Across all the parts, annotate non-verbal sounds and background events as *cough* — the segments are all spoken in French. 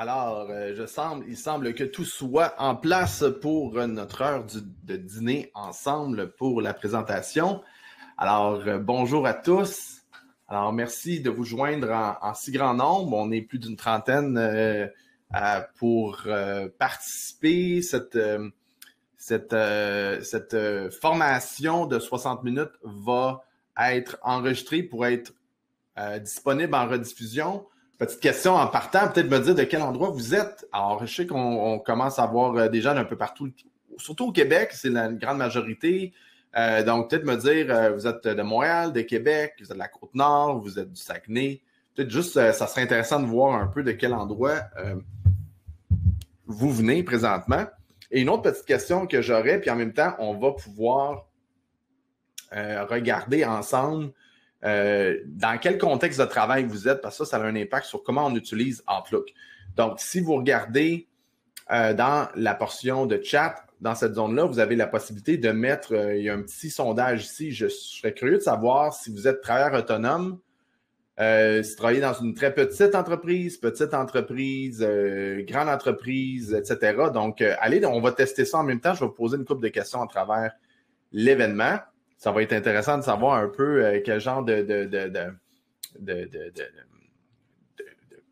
Alors, euh, je semble, il semble que tout soit en place pour notre heure de dîner ensemble pour la présentation. Alors, euh, bonjour à tous. Alors, merci de vous joindre en, si grand nombre. On est plus d'une trentaine euh, pour participer. Cette, formation de 60 minutes va être enregistrée pour être disponible en rediffusion Petite question en partant, peut-être me dire de quel endroit vous êtes. Alors, je sais qu'on commence à voir euh, des gens d'un peu partout, surtout au Québec, c'est la grande majorité. Euh, donc, peut-être me dire, euh, vous êtes de Montréal, de Québec, vous êtes de la Côte-Nord, vous êtes du Saguenay. Peut-être juste, ça serait intéressant de voir un peu de quel endroit vous venez présentement. Et une autre petite question que j'aurais, puis en même temps, on va pouvoir regarder ensemble euh, dans quel contexte de travail vous êtes, parce que ça, ça a un impact sur comment on utilise Outlook. Donc, si vous regardez euh, dans la portion de chat, dans cette zone-là, vous avez la possibilité de mettre, euh, il y a un petit sondage ici. Je, serais curieux de savoir si vous êtes travailleur autonome, si vous travaillez dans une très petite entreprise, petite entreprise, grande entreprise, etc. Donc, allez, on va tester ça en même temps. Je vais vous poser une couple de questions à travers l'événement ça va être intéressant de savoir un peu euh, quel genre de,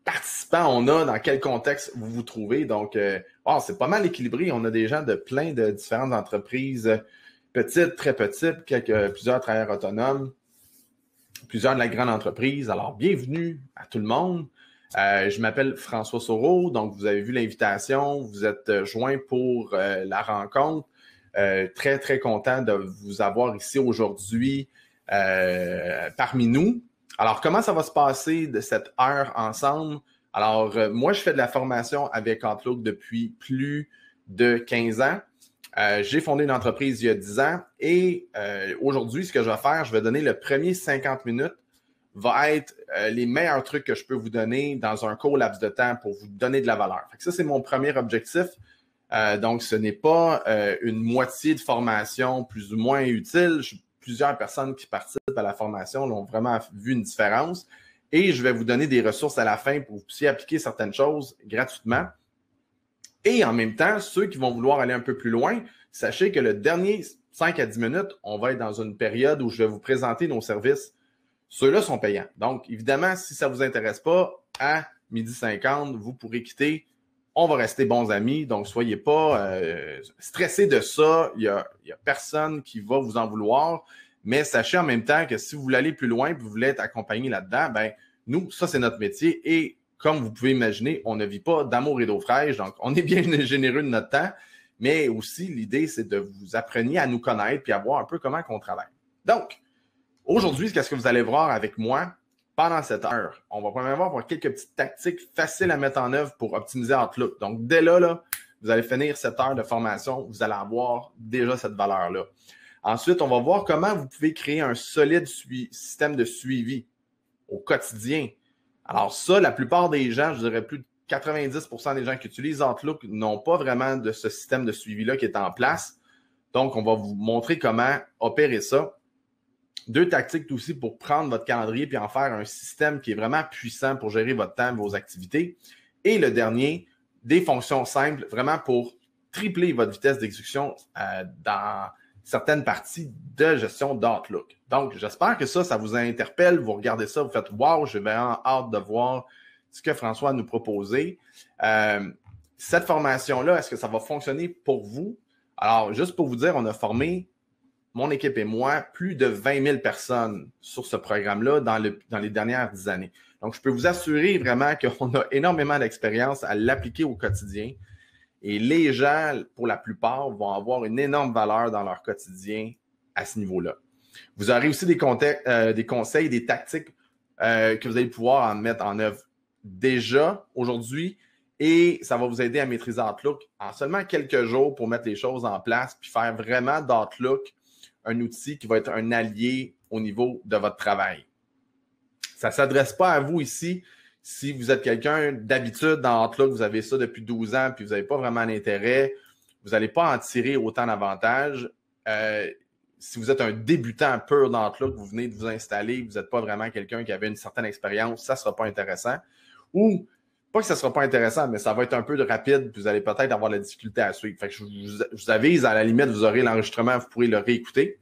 participants on a, dans quel contexte vous vous trouvez. Donc, euh, c'est pas mal équilibré. On a des gens de plein de différentes entreprises, petites, très petites, quelques, plusieurs travailleurs autonomes, plusieurs de la grande entreprise. Alors, bienvenue à tout le monde. Euh, je m'appelle François Soro, donc vous avez vu l'invitation, vous êtes joint pour la rencontre. Euh, très, très content de vous avoir ici aujourd'hui euh, parmi nous. Alors, comment ça va se passer de cette heure ensemble? Alors, euh, moi, je fais de la formation avec Outlook depuis plus de 15 ans. J'ai fondé une entreprise il y a 10 ans et aujourd'hui, ce que je vais faire, je vais donner le premier 50 minutes va être les meilleurs trucs que je peux vous donner dans un court laps de temps pour vous donner de la valeur. ça, c'est mon premier objectif. Euh, donc, ce n'est pas euh, une moitié de formation plus ou moins utile. plusieurs personnes qui participent à la formation l'ont vraiment vu une différence. Et je vais vous donner des ressources à la fin pour que vous puissiez appliquer certaines choses gratuitement. Et en même temps, ceux qui vont vouloir aller un peu plus loin, sachez que le dernier 5 à 10 minutes, on va être dans une période où je vais vous présenter nos services. Ceux-là sont payants. Donc, évidemment, si ça ne vous intéresse pas, à midi 50, vous pourrez quitter on va rester bons amis. Donc, soyez pas euh, stressés de ça. Il n'y a, personne qui va vous en vouloir. Mais sachez en même temps que si vous voulez aller plus loin et vous voulez être accompagné là-dedans, ben nous, ça, c'est notre métier. Et comme vous pouvez imaginer, on ne vit pas d'amour et d'eau fraîche. Donc, on est bien *laughs* généreux de notre temps. Mais aussi, l'idée, c'est de vous apprendre à nous connaître puis à voir un peu comment on travaille. Donc, aujourd'hui, qu'est-ce que vous allez voir avec moi? Pendant cette heure, on va premièrement voir quelques petites tactiques faciles à mettre en œuvre pour optimiser Outlook. Donc, dès là, là, vous allez finir cette heure de formation, vous allez avoir déjà cette valeur-là. Ensuite, on va voir comment vous pouvez créer un solide système de suivi au quotidien. Alors ça, la plupart des gens, je dirais plus de 90% des gens qui utilisent Outlook n'ont pas vraiment de ce système de suivi-là qui est en place. Donc, on va vous montrer comment opérer ça. Deux tactiques aussi pour prendre votre calendrier puis en faire un système qui est vraiment puissant pour gérer votre temps, vos activités. Et le dernier, des fonctions simples, vraiment pour tripler votre vitesse d'exécution euh, dans certaines parties de gestion d'Outlook. Donc, j'espère que ça, ça vous interpelle. Vous regardez ça, vous faites Wow, j'ai vraiment hâte de voir ce que François a nous proposé. Euh, cette formation-là, est-ce que ça va fonctionner pour vous? Alors, juste pour vous dire, on a formé mon équipe et moi, plus de 20 000 personnes sur ce programme-là dans, les dernières dix années. Donc, je peux vous assurer vraiment *laughs* qu'on a énormément d'expérience à l'appliquer au quotidien. Et les gens, pour la plupart, vont avoir une énorme valeur dans leur quotidien à ce niveau-là. Vous aurez aussi des, euh, des conseils, des tactiques euh, que vous allez pouvoir mettre en œuvre déjà aujourd'hui et ça va vous aider à maîtriser Outlook en seulement quelques jours pour mettre les choses en place puis faire vraiment d'Outlook un outil qui va être un allié au niveau de votre travail. Ça ne s'adresse pas à vous ici si vous êtes quelqu'un d'habitude dans Outlook, vous avez ça depuis 12 ans, puis vous n'avez pas vraiment d'intérêt, vous n'allez pas en tirer autant d'avantages. Euh, si vous êtes un débutant pur dans Outlook, vous venez de vous installer, vous n'êtes pas vraiment quelqu'un qui avait une certaine expérience, ça ne sera pas intéressant. Ou pas que ça ne sera pas intéressant, mais ça va être un peu de rapide, puis vous allez peut-être avoir la difficulté à suivre. Je vous, avise, à la limite, vous aurez l'enregistrement, vous pourrez le réécouter.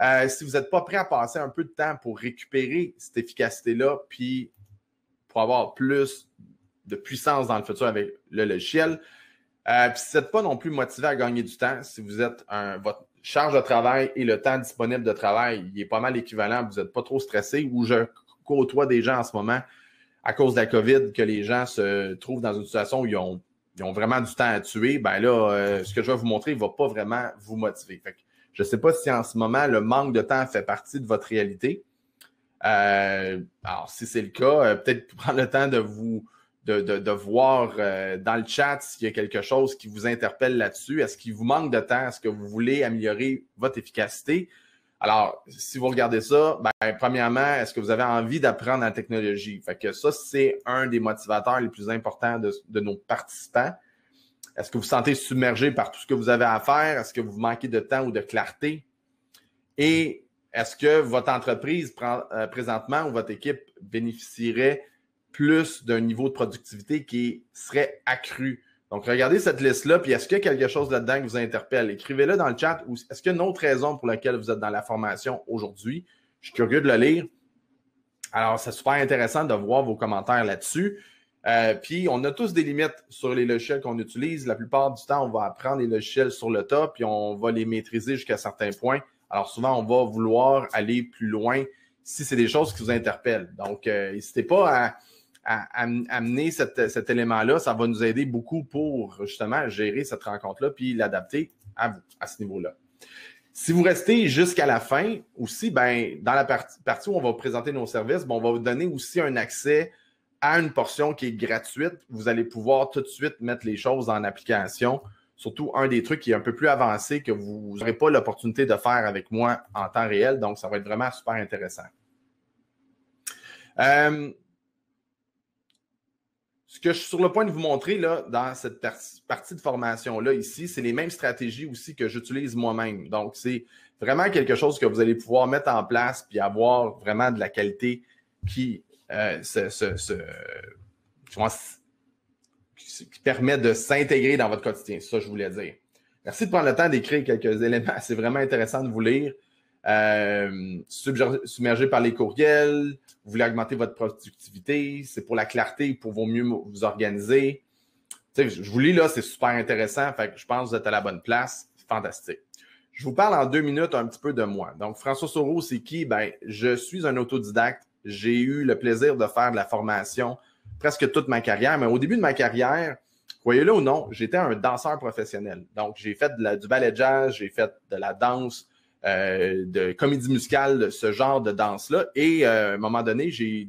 Euh, si vous n'êtes pas prêt à passer un peu de temps pour récupérer cette efficacité-là, puis pour avoir plus de puissance dans le futur avec le logiciel, euh, puis si vous n'êtes pas non plus motivé à gagner du temps, si vous êtes votre charge de travail et le temps disponible de travail, il est pas mal équivalent, vous n'êtes pas trop stressé, ou je côtoie des gens en ce moment à cause de la COVID que les gens se trouvent dans une situation où ils ont, vraiment du temps à tuer, ben là, euh, ce que je vais vous montrer ne va pas vraiment vous motiver. je ne sais pas si en ce moment, le manque de temps fait partie de votre réalité. Euh, alors, si c'est le cas, euh, peut-être prendre le temps de voir dans le chat s'il y a quelque chose qui vous interpelle là-dessus. Est-ce qu'il vous manque de temps? Est-ce que vous voulez améliorer votre efficacité? Alors, si vous regardez ça, ben, premièrement, est-ce que vous avez envie d'apprendre la technologie? Fait que ça, c'est un des motivateurs les plus importants de, nos participants. Est-ce que vous vous sentez submergé par tout ce que vous avez à faire? Est-ce que vous manquez de temps ou de clarté? Et est-ce que votre entreprise euh, présentement ou votre équipe bénéficierait plus d'un niveau de productivité qui serait accru? Donc, regardez cette liste-là, puis est-ce qu'il y a quelque chose là-dedans qui vous interpelle? Écrivez-le dans le chat ou est-ce qu'il y a une autre raison pour laquelle vous êtes dans la formation aujourd'hui? Je suis curieux de le lire. Alors, c'est super intéressant de voir vos commentaires là-dessus. Euh, puis, on a tous des limites sur les logiciels qu'on utilise. La plupart du temps, on va apprendre les logiciels sur le tas, puis on va les maîtriser jusqu'à certains points. Alors, souvent, on va vouloir aller plus loin si c'est des choses qui vous interpellent. Donc, euh, n'hésitez pas à à, amener cet élément-là, ça va nous aider beaucoup pour justement gérer cette rencontre-là puis l'adapter à vous, à ce niveau-là. Si vous restez jusqu'à la fin aussi, ben, dans la partie, où on va présenter nos services, ben, on va vous donner aussi un accès à une portion qui est gratuite. Vous allez pouvoir tout de suite mettre les choses en application. Surtout un des trucs qui est un peu plus avancé que vous n'aurez pas l'opportunité de faire avec moi en temps réel. Donc, ça va être vraiment super intéressant. Euh, ce que je suis sur le point de vous montrer là, dans cette partie de formation-là ici, c'est les mêmes stratégies aussi que j'utilise moi-même. Donc, c'est vraiment quelque chose que vous allez pouvoir mettre en place puis avoir vraiment de la qualité qui, euh, qui permet de s'intégrer dans votre quotidien. C'est ça que je voulais dire. Merci de prendre le temps d'écrire quelques *laughs* éléments. C'est vraiment intéressant de vous lire. Euh, submergé par les courriels, vous voulez augmenter votre productivité, c'est pour la clarté, pour vous mieux vous organiser. je vous lis là, c'est super intéressant. Fait que je pense que vous êtes à la bonne place. Fantastique. Je vous parle en deux minutes un petit peu de moi. Donc, François Soro, c'est qui? Ben, je suis un autodidacte. J'ai eu le plaisir de faire de la formation presque toute ma carrière. Mais au début de ma carrière, croyez-le ou non, j'étais un danseur professionnel. Donc, j'ai fait du ballet jazz, j'ai fait de la danse, euh, de comédie musicale, ce genre de danse-là. Et euh, à un moment donné, j'ai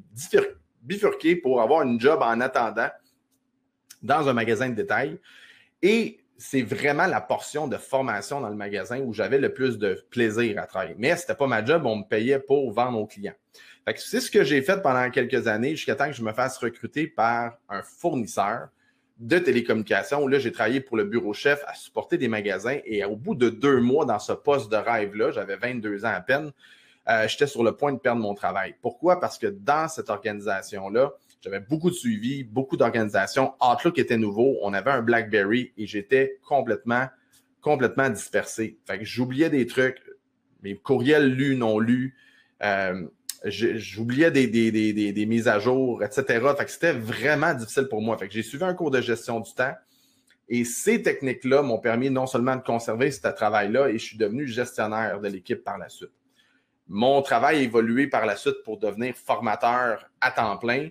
bifurqué pour avoir une job en attendant dans un magasin de détail. Et c'est vraiment la portion de formation dans le magasin où j'avais le plus de plaisir à travailler. Mais ce n'était pas ma job, on me payait pour vendre aux clients. c'est ce que j'ai fait pendant quelques années jusqu'à temps que je me fasse recruter par un fournisseur de télécommunications. Là, j'ai travaillé pour le bureau chef à supporter des magasins et au bout de deux mois dans ce poste de rêve-là, j'avais 22 ans à peine, euh, j'étais sur le point de perdre mon travail. Pourquoi? Parce que dans cette organisation-là, j'avais beaucoup de suivi, beaucoup d'organisations. Outlook était nouveau, on avait un BlackBerry et j'étais complètement, complètement dispersé. Fait que j'oubliais des trucs, mes courriels lus, non lus. Euh, j'oubliais des, des, mises à jour, etc. C'était vraiment difficile pour moi. J'ai suivi un cours de gestion du temps. Et ces techniques-là m'ont permis non seulement de conserver ce travail-là, et je suis devenu gestionnaire de l'équipe par la suite. Mon travail a évolué par la suite pour devenir formateur à temps plein.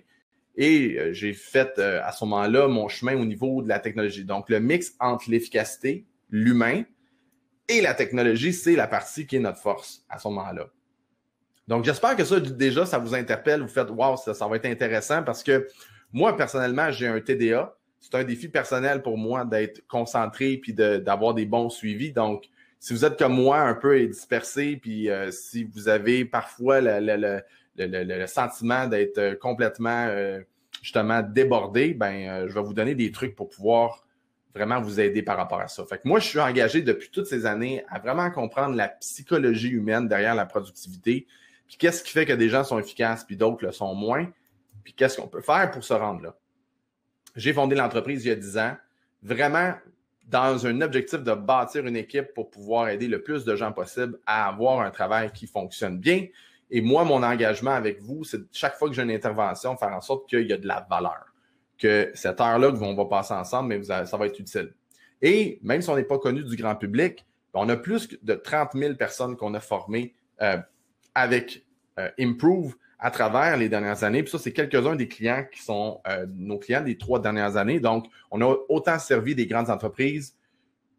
Et euh, j'ai fait euh, à ce moment-là mon chemin au niveau de la technologie. Donc, le mix entre l'efficacité, l'humain et la technologie, c'est la partie qui est notre force à ce moment-là. Donc, j'espère que ça, déjà, ça vous interpelle. Vous faites, wow, ça, va être intéressant parce que moi, personnellement, j'ai un TDA. C'est un défi personnel pour moi d'être concentré puis d'avoir des bons suivis. Donc, si vous êtes comme moi, un peu dispersé, puis euh, si vous avez parfois le, sentiment d'être euh, complètement, euh, justement, débordé, ben, je vais vous donner des trucs pour pouvoir vraiment vous aider par rapport à ça. Fait que moi, je suis engagé depuis toutes ces années à vraiment comprendre la psychologie humaine derrière la productivité, qu'est-ce qui fait que des gens sont efficaces, puis d'autres le sont moins? Puis qu'est-ce qu'on peut faire pour se rendre là? j'ai fondé l'entreprise il y a 10 ans, vraiment dans un objectif de bâtir une équipe pour pouvoir aider le plus de gens possible à avoir un travail qui fonctionne bien. Et moi, mon engagement avec vous, c'est chaque fois que j'ai une intervention, faire en sorte qu'il y a de la valeur. Que cette heure-là qu'on va passer ensemble, mais ça va être utile. Et même si on n'est pas connu du grand public, on a plus de 30 000 personnes qu'on a formées euh, avec euh, Improve à travers les dernières années. Puis ça, c'est quelques-uns des clients qui sont euh, nos clients des trois dernières années. Donc, on a autant servi des grandes entreprises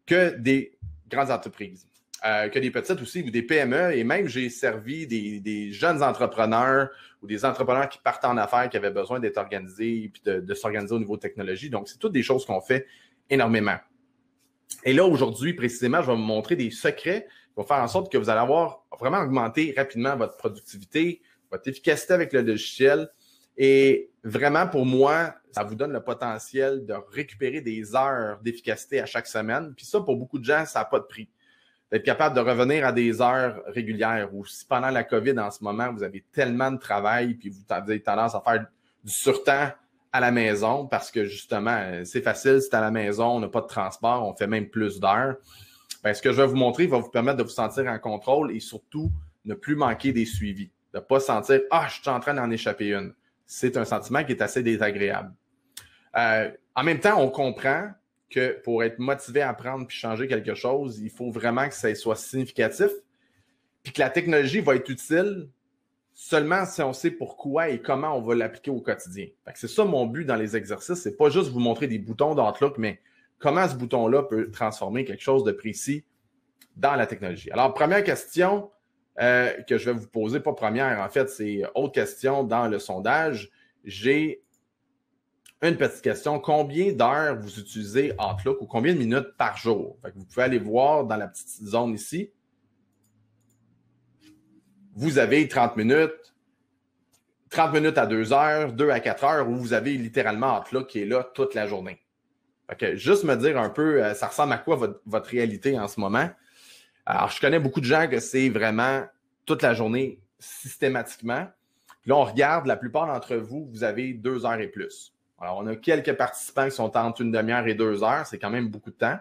que des grandes entreprises, que des petites aussi ou des PME. Et même, j'ai servi des, jeunes entrepreneurs ou des entrepreneurs qui partent en affaires, qui avaient besoin d'être organisés puis de, s'organiser au niveau technologie. Donc, c'est toutes des choses qu'on fait énormément. Et là, aujourd'hui, précisément, je vais vous montrer des secrets vont faire en sorte que vous allez avoir vraiment augmenté rapidement votre productivité, votre efficacité avec le logiciel. Et vraiment, pour moi, ça vous donne le potentiel de récupérer des heures d'efficacité à chaque semaine. Puis ça, pour beaucoup de gens, ça n'a pas de prix. D'être capable de revenir à des heures régulières ou si pendant la COVID en ce moment, vous avez tellement de travail puis vous avez tendance à faire du surtemps à la maison parce que justement, c'est facile, c'est à la maison, on n'a pas de transport, on fait même plus d'heures. Ben, ce que je vais vous montrer va vous permettre de vous sentir en contrôle et surtout ne plus manquer des suivis. De ne pas sentir Ah, je suis en train d'en échapper une. C'est un sentiment qui est assez désagréable. Euh, en même temps, on comprend que pour être motivé à apprendre puis changer quelque chose, il faut vraiment que ça soit significatif, puis que la technologie va être utile seulement si on sait pourquoi et comment on va l'appliquer au quotidien. C'est ça mon but dans les exercices, c'est pas juste vous montrer des boutons d'Outlook, mais comment ce bouton-là peut transformer quelque chose de précis dans la technologie. Alors, première question euh, que je vais vous poser, pas première, en fait, c'est autre question dans le sondage. J'ai une petite question. Combien d'heures vous utilisez Outlook ou combien de minutes par jour? vous pouvez aller voir dans la petite zone ici vous avez 30 minutes, 30 minutes à 2 heures, 2 à 4 heures, où vous avez littéralement Outlook qui est là toute la journée. Juste me dire un peu, euh, ça ressemble à quoi votre, réalité en ce moment? Alors, je connais beaucoup de gens que c'est vraiment toute la journée systématiquement. là, on regarde, la plupart d'entre vous, vous avez deux heures et plus. Alors, on a quelques participants qui sont entre une demi-heure et deux heures. C'est quand même beaucoup de temps.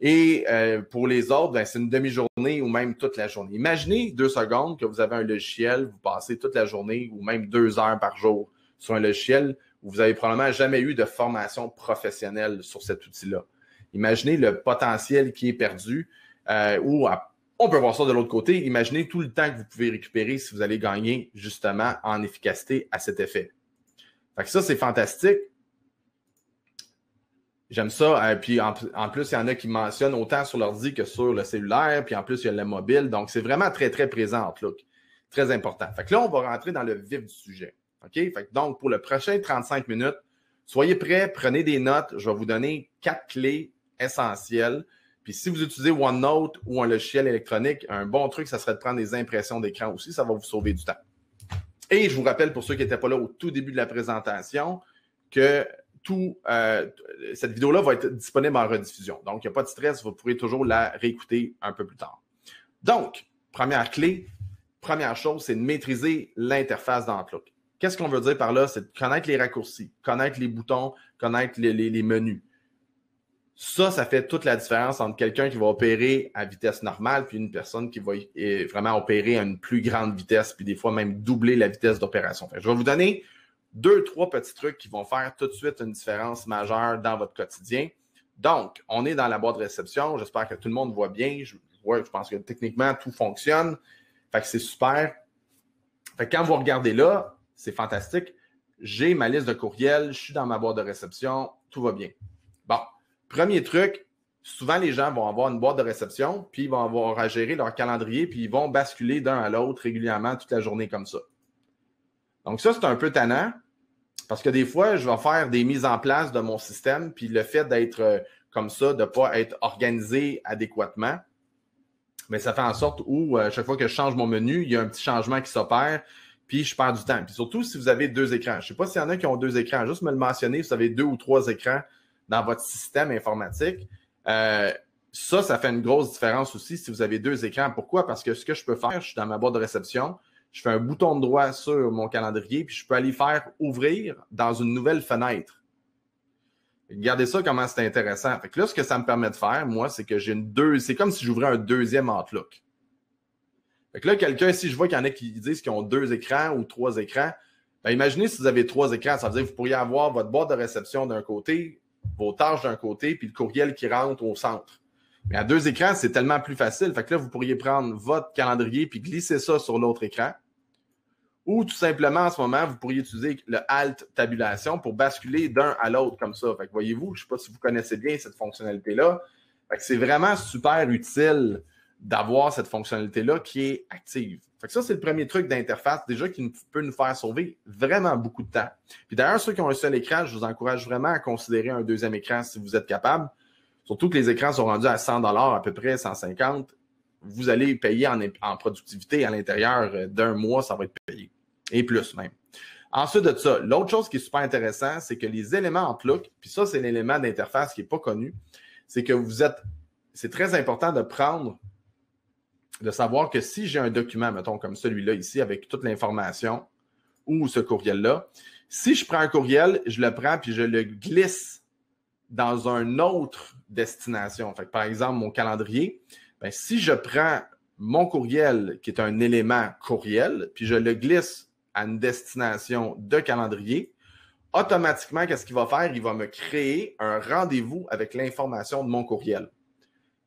Et euh, pour les autres, ben, c'est une demi-journée ou même toute la journée. Imaginez deux secondes que vous avez un logiciel, vous passez toute la journée ou même deux heures par jour sur un logiciel vous avez probablement jamais eu de formation professionnelle sur cet outil-là. Imaginez le potentiel qui est perdu euh, ou on peut voir ça de l'autre côté. Imaginez tout le temps que vous pouvez récupérer si vous allez gagner justement en efficacité à cet effet. Fait que ça, c'est fantastique. J'aime ça. Euh, puis en, plus, il y en a qui mentionnent autant sur l'ordi que sur le cellulaire. Puis en plus, il y a le mobile. Donc, c'est vraiment très, très présent Outlook. Très important. Fait que là, on va rentrer dans le vif du sujet. OK? Donc, pour le prochain 35 minutes, soyez prêts, prenez des notes. Je vais vous donner quatre clés essentielles. Puis si vous utilisez OneNote ou un logiciel électronique, un bon truc, ça serait de prendre des impressions d'écran aussi. Ça va vous sauver du temps. Et je vous rappelle, pour ceux qui n'étaient pas là au tout début de la présentation, que euh, cette vidéo-là va être disponible en rediffusion. Donc, il n'y a pas de stress, vous pourrez toujours la réécouter un peu plus tard. Donc, première clé, première chose, c'est de maîtriser l'interface d'Outlook. Qu'est-ce qu'on veut dire par là? C'est connaître les raccourcis, connaître les boutons, connaître les, menus. Ça, ça fait toute la différence entre quelqu'un qui va opérer à vitesse normale puis une personne qui va vraiment opérer à une plus grande vitesse, puis des fois même doubler la vitesse d'opération. Je vais vous donner deux, trois petits trucs qui vont faire tout de suite une différence majeure dans votre quotidien. Donc, on est dans la boîte de réception. J'espère que tout le monde voit bien. Je, je pense que techniquement, tout fonctionne. Fait que c'est super. Fait que quand vous regardez là, c'est fantastique. J'ai ma liste de courriels, je suis dans ma boîte de réception, tout va bien. Bon, premier truc, souvent les gens vont avoir une boîte de réception, puis ils vont avoir à gérer leur calendrier, puis ils vont basculer d'un à l'autre régulièrement toute la journée comme ça. Donc ça, c'est un peu tannant. Parce que des fois, je vais faire des mises en place de mon système, puis le fait d'être euh, comme ça, de ne pas être organisé adéquatement, mais ça fait en sorte où, à euh, chaque fois que je change mon menu, il y a un petit changement qui s'opère, puis je perds du temps. Puis surtout si vous avez deux écrans. Je ne sais pas s'il y en a qui ont deux écrans. Juste me le mentionner, vous avez deux ou trois écrans dans votre système informatique. Euh, ça, ça fait une grosse différence aussi si vous avez deux écrans. Pourquoi? Parce que ce que je peux faire, je suis dans ma boîte de réception, je fais un bouton droit sur mon calendrier, puis je peux aller faire ouvrir dans une nouvelle fenêtre. Regardez ça, comment c'est intéressant. Fait que là, ce que ça me permet de faire, moi, c'est que j'ai une deux. C'est comme si j'ouvrais un deuxième Outlook. Fait que là, quelqu'un, si je vois qu'il y en a qui disent qu'ils ont deux écrans ou trois écrans, ben imaginez si vous avez trois écrans, ça veut dire que vous pourriez avoir votre boîte de réception d'un côté, vos tâches d'un côté, puis le courriel qui rentre au centre. Mais à deux écrans, c'est tellement plus facile. Fait que là, vous pourriez prendre votre calendrier puis glisser ça sur l'autre écran. Ou tout simplement, en ce moment, vous pourriez utiliser le Alt Tabulation pour basculer d'un à l'autre comme ça. Fait que voyez-vous, je ne sais pas si vous connaissez bien cette fonctionnalité-là. c'est vraiment super utile d'avoir cette fonctionnalité-là qui est active. Fait que ça, c'est le premier truc d'interface, déjà qui peut nous faire sauver vraiment beaucoup de temps. Puis d'ailleurs, ceux qui ont un seul écran, je vous encourage vraiment à considérer un deuxième écran si vous êtes capable. Surtout que les écrans sont rendus à 100 à peu près, 150 vous allez payer en, en productivité à l'intérieur d'un mois, ça va être payé et plus même. Ensuite de ça, l'autre chose qui est super intéressant, c'est que les éléments en Outlook, puis ça, c'est l'élément d'interface qui n'est pas connu, c'est que vous êtes, c'est très important de prendre, de savoir que si j'ai un document, mettons comme celui-là ici, avec toute l'information ou ce courriel-là, si je prends un courriel, je le prends puis je le glisse dans une autre destination. Fait par exemple, mon calendrier, ben, si je prends mon courriel, qui est un élément courriel, puis je le glisse à une destination de calendrier, automatiquement, qu'est-ce qu'il va faire? Il va me créer un rendez-vous avec l'information de mon courriel.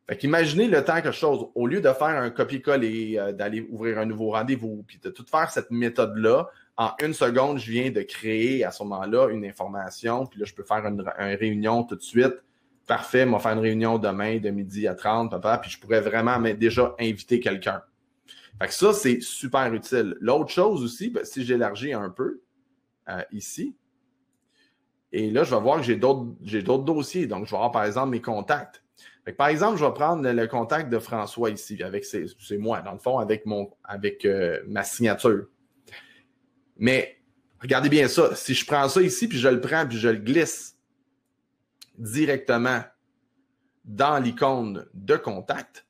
Fait qu'imaginez le temps que chose, au lieu de faire un copier-coller, euh, d'aller ouvrir un nouveau rendez-vous, puis de tout faire cette méthode-là, en une seconde, je viens de créer à ce moment-là une information, puis là, je peux faire une, réunion tout de suite. Parfait, on va faire une réunion demain de midi à 30, papa, puis je pourrais vraiment déjà inviter quelqu'un. Fait que ça, c'est super utile. L'autre chose aussi, ben, si j'élargis un peu euh, ici, et là, je vais voir que j'ai d'autres dossiers. Donc, je vais avoir, par exemple, mes contacts. Par exemple, je vais prendre le contact de François ici, avec c'est moi, dans le fond, avec euh, ma signature. Mais regardez bien ça. Si je prends ça ici, puis je le prends, puis je le glisse directement dans l'icône de contact,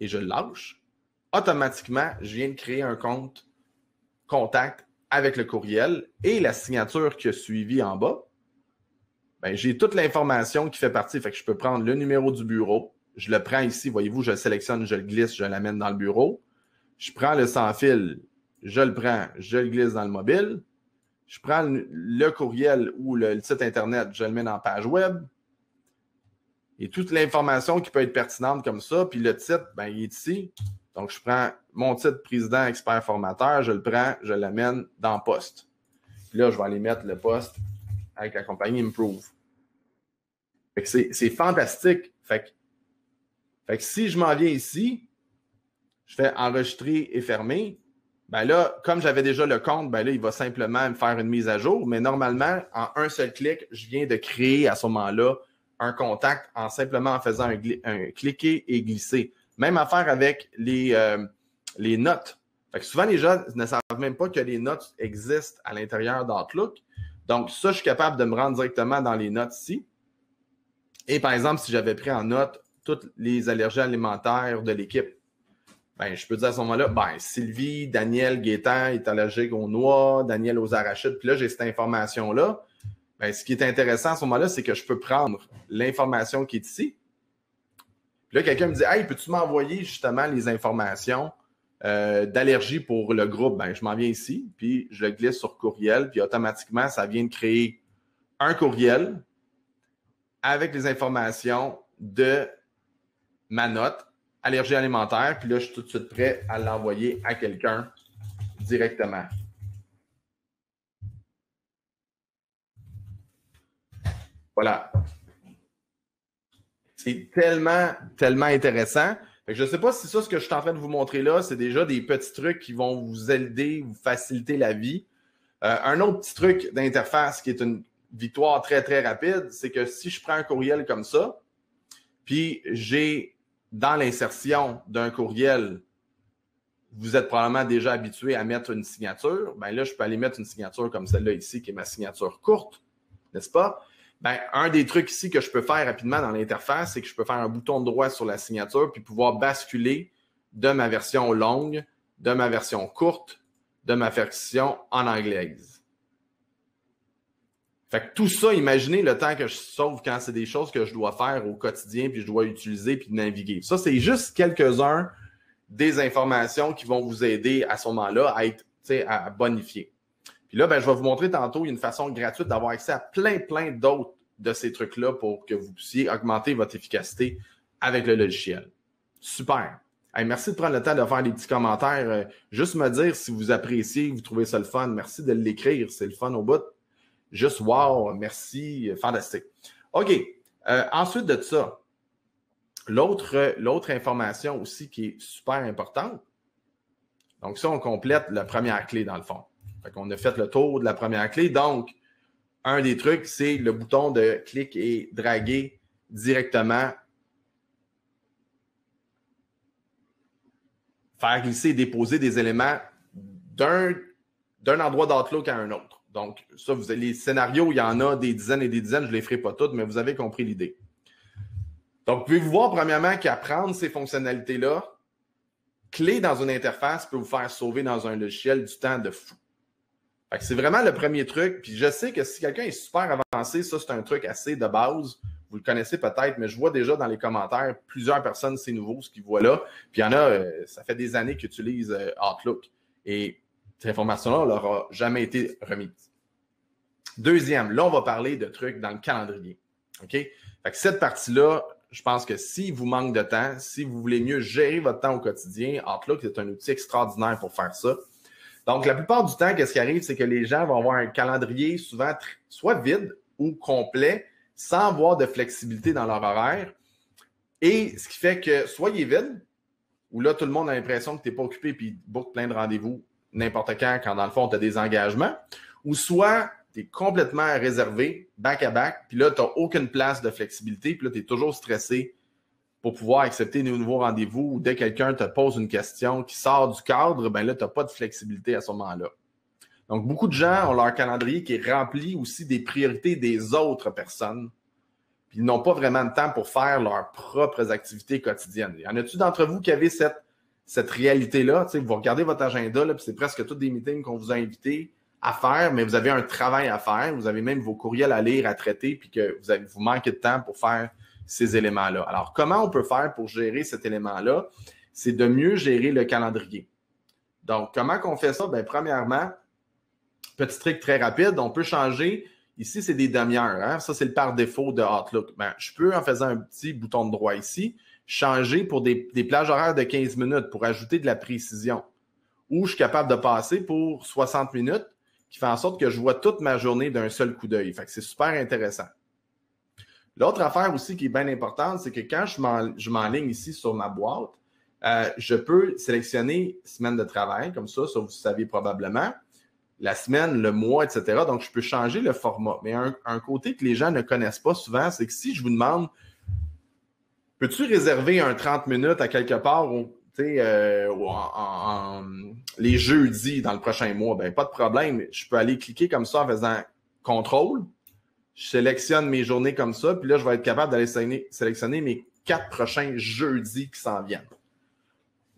et je le lâche, automatiquement, je viens de créer un compte contact avec le courriel et la signature qui a suivi en bas. Ben, j'ai toute l'information qui fait partie. Fait que je peux prendre le numéro du bureau. Je le prends ici. Voyez-vous, je le sélectionne, je le glisse, je l'amène dans le bureau. Je prends le sans fil, je le prends, je le glisse dans le mobile. Je prends le, courriel ou le, site Internet, je le mets dans page web. Et toute l'information qui peut être pertinente comme ça. Puis le titre, ben, il est ici. Donc, je prends mon titre président expert formateur, je le prends, je l'amène dans poste. Puis là, je vais aller mettre le poste avec la compagnie Improve. c'est fantastique. Fait que, si je m'en viens ici, je fais enregistrer et fermer. Ben là, comme j'avais déjà le compte, ben là, il va simplement me faire une mise à jour. Mais normalement, en un seul clic, je viens de créer à ce moment-là un contact en simplement en faisant un, cliquer et glisser. Même affaire avec les, euh, les notes. souvent, les gens ne savent même pas que les notes existent à l'intérieur d'Outlook. Donc, ça, je suis capable de me rendre directement dans les notes ici. Et par exemple, si j'avais pris en note toutes les allergies alimentaires de l'équipe, ben, je peux dire à ce moment-là, ben, Sylvie, Daniel Gaétan est allergique aux noix, Daniel aux arachides. Puis là, j'ai cette information-là. Ben, ce qui est intéressant à ce moment-là, c'est que je peux prendre l'information qui est ici, là, quelqu'un me dit Hey, peux-tu m'envoyer justement les informations euh, d'allergie pour le groupe? Ben, je m'en viens ici, puis je le glisse sur courriel, puis automatiquement, ça vient de créer un courriel avec les informations de ma note, allergie alimentaire, puis là, je suis tout de suite prêt à l'envoyer à quelqu'un directement. Voilà. C'est tellement, tellement intéressant. Je ne sais pas si ça, ce que je suis en train de vous montrer là, c'est déjà des petits trucs qui vont vous aider, vous faciliter la vie. Euh, un autre petit truc d'interface qui est une victoire très, très rapide, c'est que si je prends un courriel comme ça, puis j'ai dans l'insertion d'un courriel, vous êtes probablement déjà habitué à mettre une signature, bien là, je peux aller mettre une signature comme celle-là ici, qui est ma signature courte, n'est-ce pas? Ben, un des trucs ici que je peux faire rapidement dans l'interface, c'est que je peux faire un bouton droit sur la signature puis pouvoir basculer de ma version longue, de ma version courte, de ma version en anglaise. Fait que tout ça, imaginez le temps que je sauve quand c'est des choses que je dois faire au quotidien, puis je dois utiliser, puis naviguer. Ça, c'est juste quelques-uns des informations qui vont vous aider à ce moment-là à être, à bonifier. Puis là, ben, je vais vous montrer tantôt une façon gratuite d'avoir accès à plein, plein d'autres de ces trucs-là pour que vous puissiez augmenter votre efficacité avec le logiciel. Super. merci de prendre le temps de faire des petits commentaires. Euh, juste me dire si vous appréciez, vous trouvez ça le fun. Merci de l'écrire. C'est le fun au bout. Juste wow, merci, fantastique. OK. Euh, ensuite de ça, l'autre, information aussi qui est super importante. Donc, ça, on complète la première clé dans le fond. Fait qu'on a fait le tour de la première clé. Donc, un des trucs, c'est le bouton de clic et draguer directement. Faire glisser et déposer des éléments d'un, endroit d'Outlook à un autre. Donc, ça, vous les scénarios, il y en a des dizaines et des dizaines, je ne les ferai pas toutes, mais vous avez compris l'idée. Donc, pouvez-vous voir, premièrement, qu'apprendre ces fonctionnalités-là, clé dans une interface, peut vous faire sauver dans un logiciel du temps de fou. C'est vraiment le premier truc. Puis je sais que si quelqu'un est super avancé, ça, c'est un truc assez de base. Vous le connaissez peut-être, mais je vois déjà dans les commentaires plusieurs personnes, c'est nouveau ce qu'ils voient là. Puis il y en a, euh, ça fait des années qu'ils utilisent euh, Outlook. Et cette information-là leur jamais été remise. Deuxième, là, on va parler de trucs dans le calendrier. OK? Fait que cette partie-là, je pense que si vous manque de temps, si vous voulez mieux gérer votre temps au quotidien, Outlook est un outil extraordinaire pour faire ça. Donc, la plupart du temps, qu'est-ce qui arrive, c'est que les gens vont avoir un calendrier souvent soit vide ou complet, sans avoir de flexibilité dans leur horaire. Et ce qui fait que soit il est vide, où là, tout le monde a l'impression que tu n'es pas occupé puis book plein de rendez-vous n'importe quand, quand dans le fond, tu as des engagements, ou soit tu es complètement réservé, back à back, puis là, tu n'as aucune place de flexibilité, puis là, tu es toujours stressé pour pouvoir accepter de nouveaux rendez-vous ou dès que quelqu'un te pose une question qui sort du cadre, ben là, tu n'as pas de flexibilité à ce moment-là. Donc, beaucoup de gens ont leur calendrier qui est rempli aussi des priorités des autres personnes. Puis ils n'ont pas vraiment de temps pour faire leurs propres activités quotidiennes. Y en a-tu d'entre vous qui avez cette, réalité-là? Vous regardez votre agenda, là, puis c'est presque tous des meetings qu'on vous a invités à faire, mais vous avez un travail à faire, vous avez même vos courriels à lire, à traiter, puis que vous, vous manquez de temps pour faire ces éléments-là. Alors, comment on peut faire pour gérer cet élément-là? C'est de mieux gérer le calendrier. Donc, comment qu'on fait ça? Bien, premièrement, petit truc très rapide, on peut changer. Ici, c'est des demi-heures. Hein? Ça, c'est le par défaut de Outlook. Bien, je peux, en faisant un petit bouton de droit ici, changer pour des, des plages horaires de 15 minutes pour ajouter de la précision. Ou je suis capable de passer pour 60 minutes, qui fait en sorte que je vois toute ma journée d'un seul coup d'œil. Fait que c'est super intéressant. L'autre affaire aussi qui est bien importante, c'est que quand je m'enligne ici sur ma boîte, euh, je peux sélectionner semaine de travail, comme ça, ça vous savez probablement, la semaine, le mois, etc. Donc, je peux changer le format. Mais un, côté que les gens ne connaissent pas souvent, c'est que si je vous demande, peux-tu réserver un 30 minutes à quelque part ou, euh, les jeudis dans le prochain mois? Ben, pas de problème. Je peux aller cliquer comme ça en faisant contrôle je sélectionne mes journées comme ça, puis là, je vais être capable d'aller sélectionner mes quatre prochains jeudis qui s'en viennent.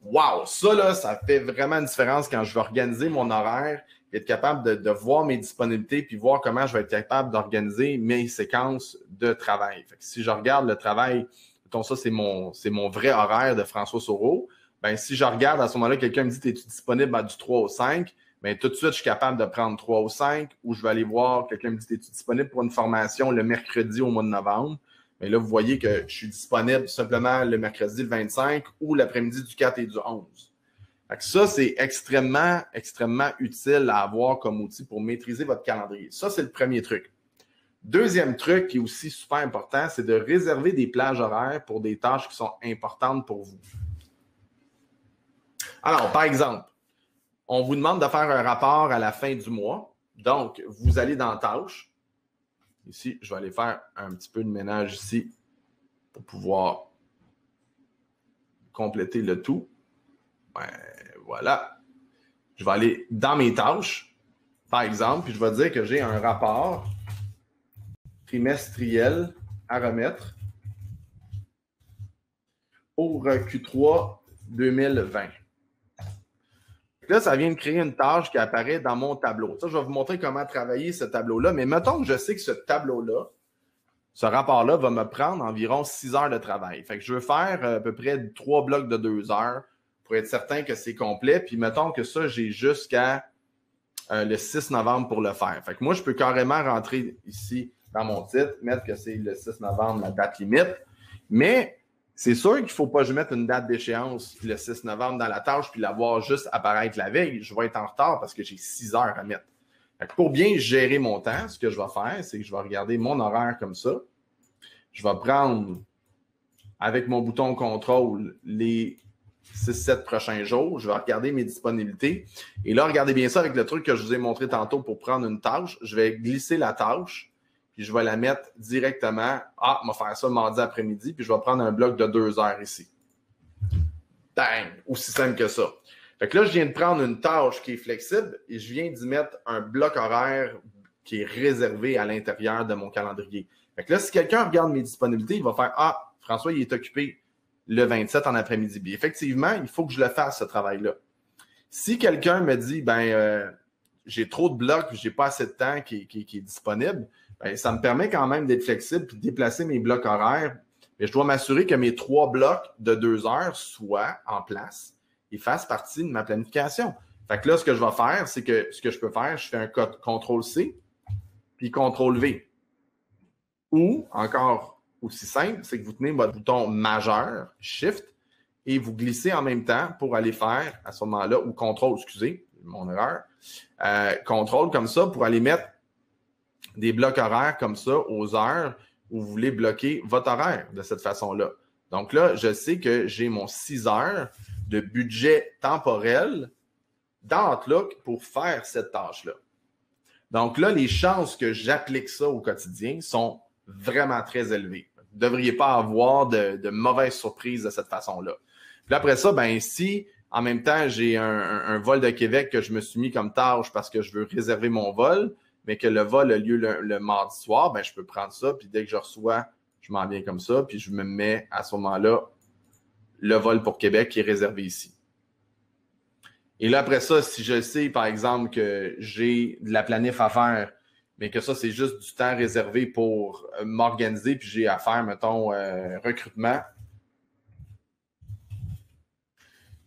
Wow! Ça, là, ça fait vraiment une différence quand je vais organiser mon horaire, être capable de, voir mes disponibilités, puis voir comment je vais être capable d'organiser mes séquences de travail. si je regarde le travail, ça, c'est mon, c'est mon vrai horaire de François Soro. Ben, si je regarde à ce moment-là, quelqu'un me dit, es-tu disponible du 3 au 5? Mais tout de suite, je suis capable de prendre trois ou cinq, ou je vais aller voir, quelqu'un me dit, es-tu disponible pour une formation le mercredi au mois de novembre? Mais là, vous voyez que je suis disponible simplement le mercredi le 25 ou l'après-midi du 4 et du 11. ça, c'est extrêmement, extrêmement utile à avoir comme outil pour maîtriser votre calendrier. Ça, c'est le premier truc. Deuxième truc qui est aussi super important, c'est de réserver des plages horaires pour des tâches qui sont importantes pour vous. Alors, par exemple, on vous demande de faire un rapport à la fin du mois. Donc, vous allez dans Tâches. Ici, je vais aller faire un petit peu de ménage ici pour pouvoir compléter le tout. voilà. Je vais aller dans mes tâches, par exemple, puis je vais dire que j'ai un rapport trimestriel à remettre pour Q3 2020 Là, ça vient de créer une tâche qui apparaît dans mon tableau. Ça, je vais vous montrer comment travailler ce tableau-là. Mais mettons que je sais que ce tableau-là, ce rapport-là va me prendre environ six heures de travail. Fait que je veux faire euh, à peu près trois blocs de deux heures pour être certain que c'est complet. Puis mettons que ça, j'ai jusqu'à euh, le 6 novembre pour le faire. Fait que moi, je peux carrément rentrer ici dans mon titre, mettre que c'est le 6 novembre, la date limite. Mais c'est sûr qu'il ne faut pas que je mette une date d'échéance le 6 novembre dans la tâche puis la voir juste apparaître la veille. Je vais être en retard parce que j'ai 6 heures à mettre. pour bien gérer mon temps, ce que je vais faire, c'est que je vais regarder mon horaire comme ça. Je vais prendre avec mon bouton contrôle les 6-7 prochains jours. Je vais regarder mes disponibilités. Et là, regardez bien ça avec le truc que je vous ai montré tantôt pour prendre une tâche. Je vais glisser la tâche puis je vais la mettre directement. Ah, on va faire ça mardi après-midi, puis je vais prendre un bloc de deux heures ici. Bang! Aussi simple que ça. Fait que là, je viens de prendre une tâche qui est flexible et je viens d'y mettre un bloc horaire qui est réservé à l'intérieur de mon calendrier. Fait que là, si quelqu'un regarde mes disponibilités, il va faire Ah, François, il est occupé le 27 en après-midi. effectivement, il faut que je le fasse, ce travail-là. Si quelqu'un me dit ben euh, j'ai trop de blocs, j'ai pas assez de temps qui, qui est disponible, ben, ça me permet quand même d'être flexible et de déplacer mes blocs horaires. Mais je dois m'assurer que mes trois blocs de deux heures soient en place et fassent partie de ma planification. Fait que là, ce que je vais faire, c'est que ce que je peux faire, je fais un CTRL-C puis CTRL-V. Ou, encore aussi simple, c'est que vous tenez votre bouton majeur, Shift, et vous glissez en même temps pour aller faire à ce moment-là, ou CTRL, excusez, mon erreur, euh, CTRL comme ça pour aller mettre des blocs horaires comme ça aux heures où vous voulez bloquer votre horaire de cette façon-là. Donc là, je sais que j'ai mon 6 heures de budget temporel dans Outlook pour faire cette tâche-là. Donc là, les chances que j'applique ça au quotidien sont vraiment très élevées. Vous ne devriez pas avoir de, mauvaises surprises de cette façon-là. Puis après ça, ben si en même temps j'ai un, un, vol de Québec que je me suis mis comme tâche parce que je veux réserver mon vol, mais que le vol a lieu le, mardi soir, ben, je peux prendre ça, puis dès que je reçois, je m'en viens comme ça, puis je me mets à ce moment-là le vol pour Québec qui est réservé ici. Et là, après ça, si je sais, par exemple, que j'ai de la planif à faire, mais que ça, c'est juste du temps réservé pour m'organiser, puis j'ai à faire, mettons, euh, recrutement,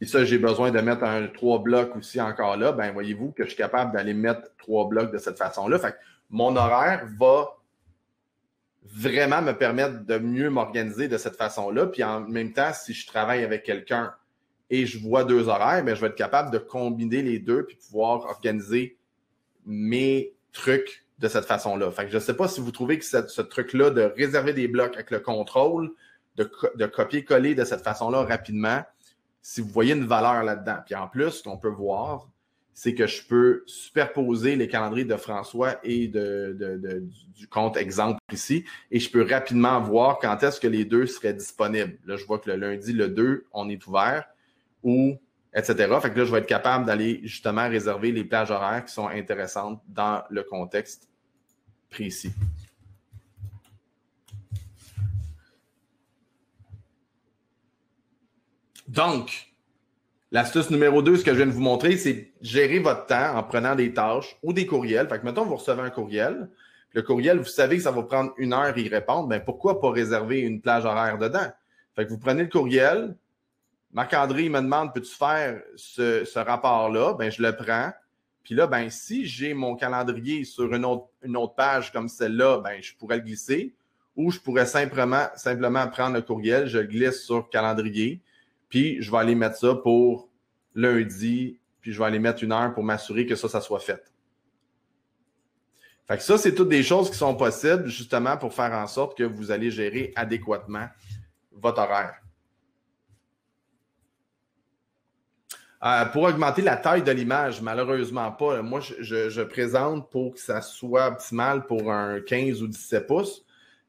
et ça, j'ai besoin de mettre un trois blocs aussi encore là. Ben, voyez-vous que je suis capable d'aller mettre trois blocs de cette façon-là. Fait que mon horaire va vraiment me permettre de mieux m'organiser de cette façon-là. Puis en même temps, si je travaille avec quelqu'un et je vois deux horaires, ben, je vais être capable de combiner les deux puis pouvoir organiser mes trucs de cette façon-là. Fait que je ne sais pas si vous trouvez que ce, truc-là de réserver des blocs avec le contrôle, de, de copier-coller de cette façon-là rapidement, si vous voyez une valeur là-dedans. Puis en plus, ce qu'on peut voir, c'est que je peux superposer les calendriers de François et de, du compte exemple ici, et je peux rapidement voir quand est-ce que les deux seraient disponibles. Là, je vois que le lundi, le 2, on est ouvert, ou etc. Fait que là, je vais être capable d'aller justement réserver les plages horaires qui sont intéressantes dans le contexte précis. Donc, l'astuce numéro 2, ce que je viens de vous montrer, c'est gérer votre temps en prenant des tâches ou des courriels. Fait que, mettons, vous recevez un courriel. Le courriel, vous savez que ça va prendre une heure à y répondre. Ben, pourquoi pas réserver une plage horaire dedans? Fait que vous prenez le courriel. Marc-André me demande, peux-tu faire ce, rapport-là? Ben, je le prends. Puis là, ben, si j'ai mon calendrier sur une autre, page comme celle-là, ben, je pourrais le glisser. Ou je pourrais simplement, simplement prendre le courriel, je glisse sur calendrier puis je vais aller mettre ça pour lundi, puis je vais aller mettre une heure pour m'assurer que ça, ça soit fait. Fait que ça, c'est toutes des choses qui sont possibles justement pour faire en sorte que vous allez gérer adéquatement votre horaire. Euh, pour augmenter la taille de l'image, malheureusement pas. Moi, je, je, présente pour que ça soit optimal pour un 15 ou 17 pouces.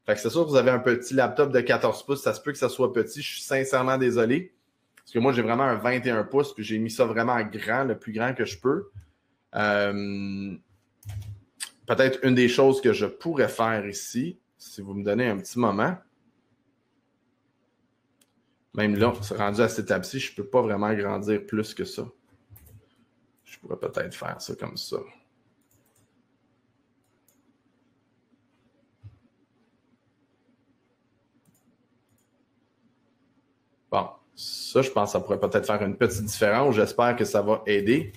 Fait que c'est sûr que vous avez un petit laptop de 14 pouces, ça se peut que ça soit petit. Je suis sincèrement désolé. Parce que moi, j'ai vraiment un 21 pouces, puis j'ai mis ça vraiment grand, le plus grand que je peux. Euh, peut-être une des choses que je pourrais faire ici, si vous me donnez un petit moment. Même là, c'est rendu à cette étape-ci, je ne peux pas vraiment grandir plus que ça. pourrais peut-être faire ça comme ça. Bon, ça, je pense que ça pourrait peut-être faire une petite différence. J'espère que ça va aider.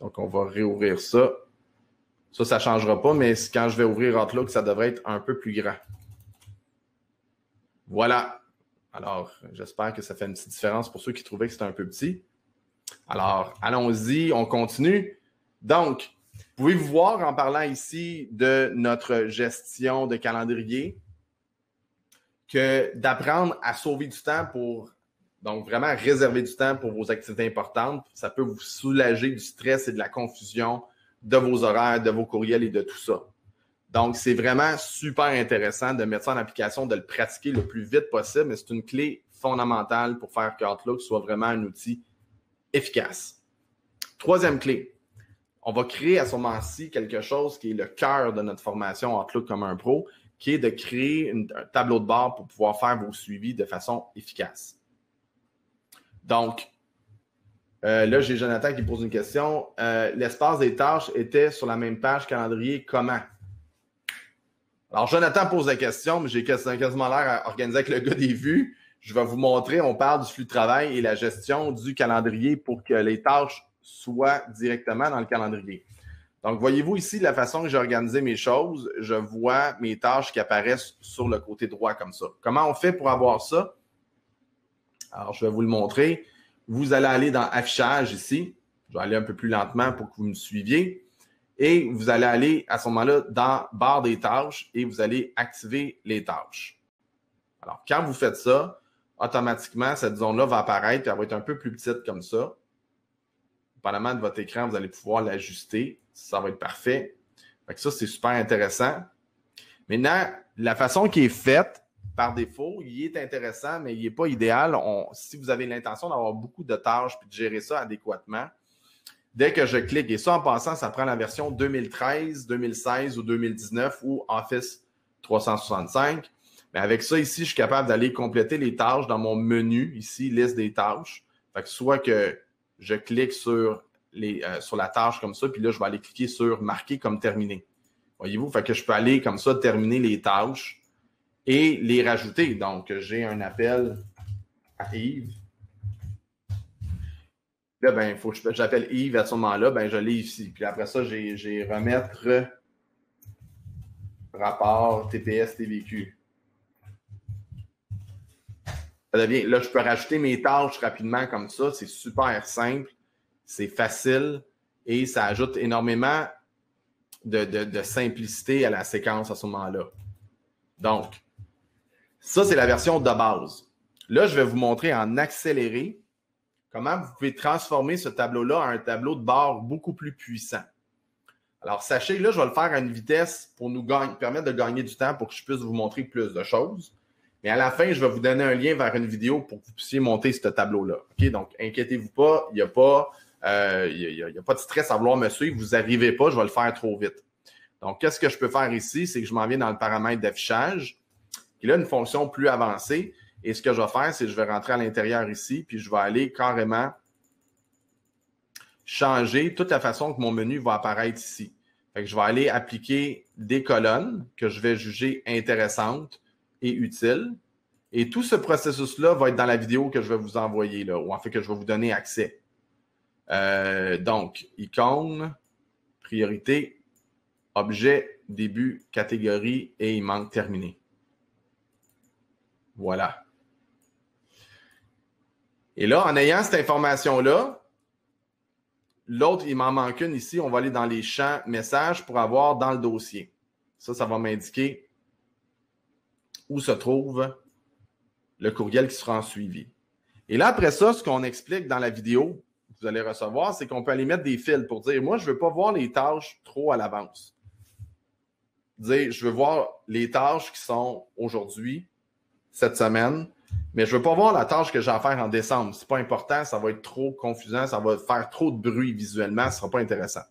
Donc, on va réouvrir ça. Ça, ça ne changera pas, mais quand je vais ouvrir Outlook, ça devrait être un peu plus grand. Voilà. Alors, j'espère que ça fait une petite différence pour ceux qui trouvaient que c'était un peu petit. Alors, allons-y, on continue. Donc, pouvez-vous voir en parlant ici de notre gestion de calendrier que d'apprendre à sauver du temps pour, donc vraiment réserver du temps pour vos activités importantes, ça peut vous soulager du stress et de la confusion de vos horaires, de vos courriels et de tout ça. Donc, c'est vraiment super intéressant de mettre ça en application, de le pratiquer le plus vite possible, mais c'est une clé fondamentale pour faire que Outlook soit vraiment un outil efficace. Troisième clé, on va créer à ce moment-ci quelque chose qui est le cœur de notre formation Outlook comme un pro, qui est de créer un tableau de bord pour pouvoir faire vos suivis de façon efficace. Donc, euh, là, j'ai Jonathan qui pose une question. Euh, l'espace des tâches était sur la même page calendrier. Comment? Alors, Jonathan pose la question, mais j'ai quasiment l'air à avec le gars des vues. Je vais vous montrer, on parle du flux de travail et la gestion du calendrier pour que les tâches soient directement dans le calendrier. Donc, voyez-vous ici la façon que j'ai organisé mes choses, je vois mes tâches qui apparaissent sur le côté droit comme ça. Comment on fait pour avoir ça? Alors, je vais vous le montrer. Vous allez aller dans Affichage ici. Je vais aller un peu plus lentement pour que vous me suiviez. Et vous allez aller à ce moment-là dans Barre des tâches et vous allez activer les tâches. Alors, quand vous faites ça, automatiquement, cette zone-là va apparaître et elle va être un peu plus petite comme ça. Dépendamment de votre écran, vous allez pouvoir l'ajuster. Ça va être parfait. ça, c'est super intéressant. Maintenant, la façon qui est faite, par défaut, il est intéressant, mais il n'est pas idéal. si vous avez l'intention d'avoir beaucoup de tâches et de gérer ça adéquatement, dès que je clique, et ça en passant, ça prend la version 2013, 2016 ou 2019 ou Office 365. Mais avec ça ici, je suis capable d'aller compléter les tâches dans mon menu, ici, liste des tâches. Fait que soit que je clique sur, les, euh, sur la tâche comme ça, puis là, je vais aller cliquer sur marquer comme terminé. Voyez-vous? Fait que je peux aller comme ça terminer les tâches et les rajouter. Donc, j'ai un appel à Yves. Là, ben, faut que j'appelle Yves à ce moment-là, ben, je l'ai ici. Puis après ça, j'ai remettre rapport TPS TVQ. Ça devient, là, je peux rajouter mes tâches rapidement comme ça. C'est super simple, c'est facile et ça ajoute énormément de, de simplicité à la séquence à ce moment-là. Donc, ça, c'est la version de base. Là, je vais vous montrer en accéléré comment vous pouvez transformer ce tableau-là en un tableau de bord beaucoup plus puissant. Alors, sachez, là, je vais le faire à une vitesse pour nous permettre de gagner du temps pour que je puisse vous montrer plus de choses. Mais à la fin, je vais vous donner un lien vers une vidéo pour que vous puissiez monter ce tableau-là. OK? Donc, inquiétez-vous pas, il n'y a, pas, euh, a pas de stress à vouloir me suivre. Vous n'arrivez pas, je vais le faire trop vite. Donc, qu'est-ce que je peux faire ici? C'est que je m'en viens dans le paramètre d'affichage il a une fonction plus avancée. Et ce que je vais faire, c'est que je vais rentrer à l'intérieur ici, puis je vais aller carrément changer toute la façon que mon menu va apparaître ici. je vais aller appliquer des colonnes que je vais juger intéressantes et utiles. Et tout ce processus-là va être dans la vidéo que je vais vous envoyer, là, ou en fait que je vais vous donner accès. Euh, donc, icône, priorité, objet, début, catégorie et il manque terminé. Voilà. Et là, en ayant cette information-là, l'autre, il m'en manque une ici. On va aller dans les champs messages pour avoir dans le dossier. Ça, ça va m'indiquer où se trouve le courriel qui sera en suivi. Et là, après ça, ce qu'on explique dans la vidéo vous allez recevoir, c'est qu'on peut aller mettre des fils pour dire, moi, je ne veux pas voir les tâches trop à l'avance. Dire, je veux voir les tâches qui sont aujourd'hui, cette semaine, mais je veux pas voir la tâche que j'ai à faire en décembre. Ce n'est pas important, ça va être trop confusant, ça va faire trop de bruit visuellement, ce sera pas intéressant.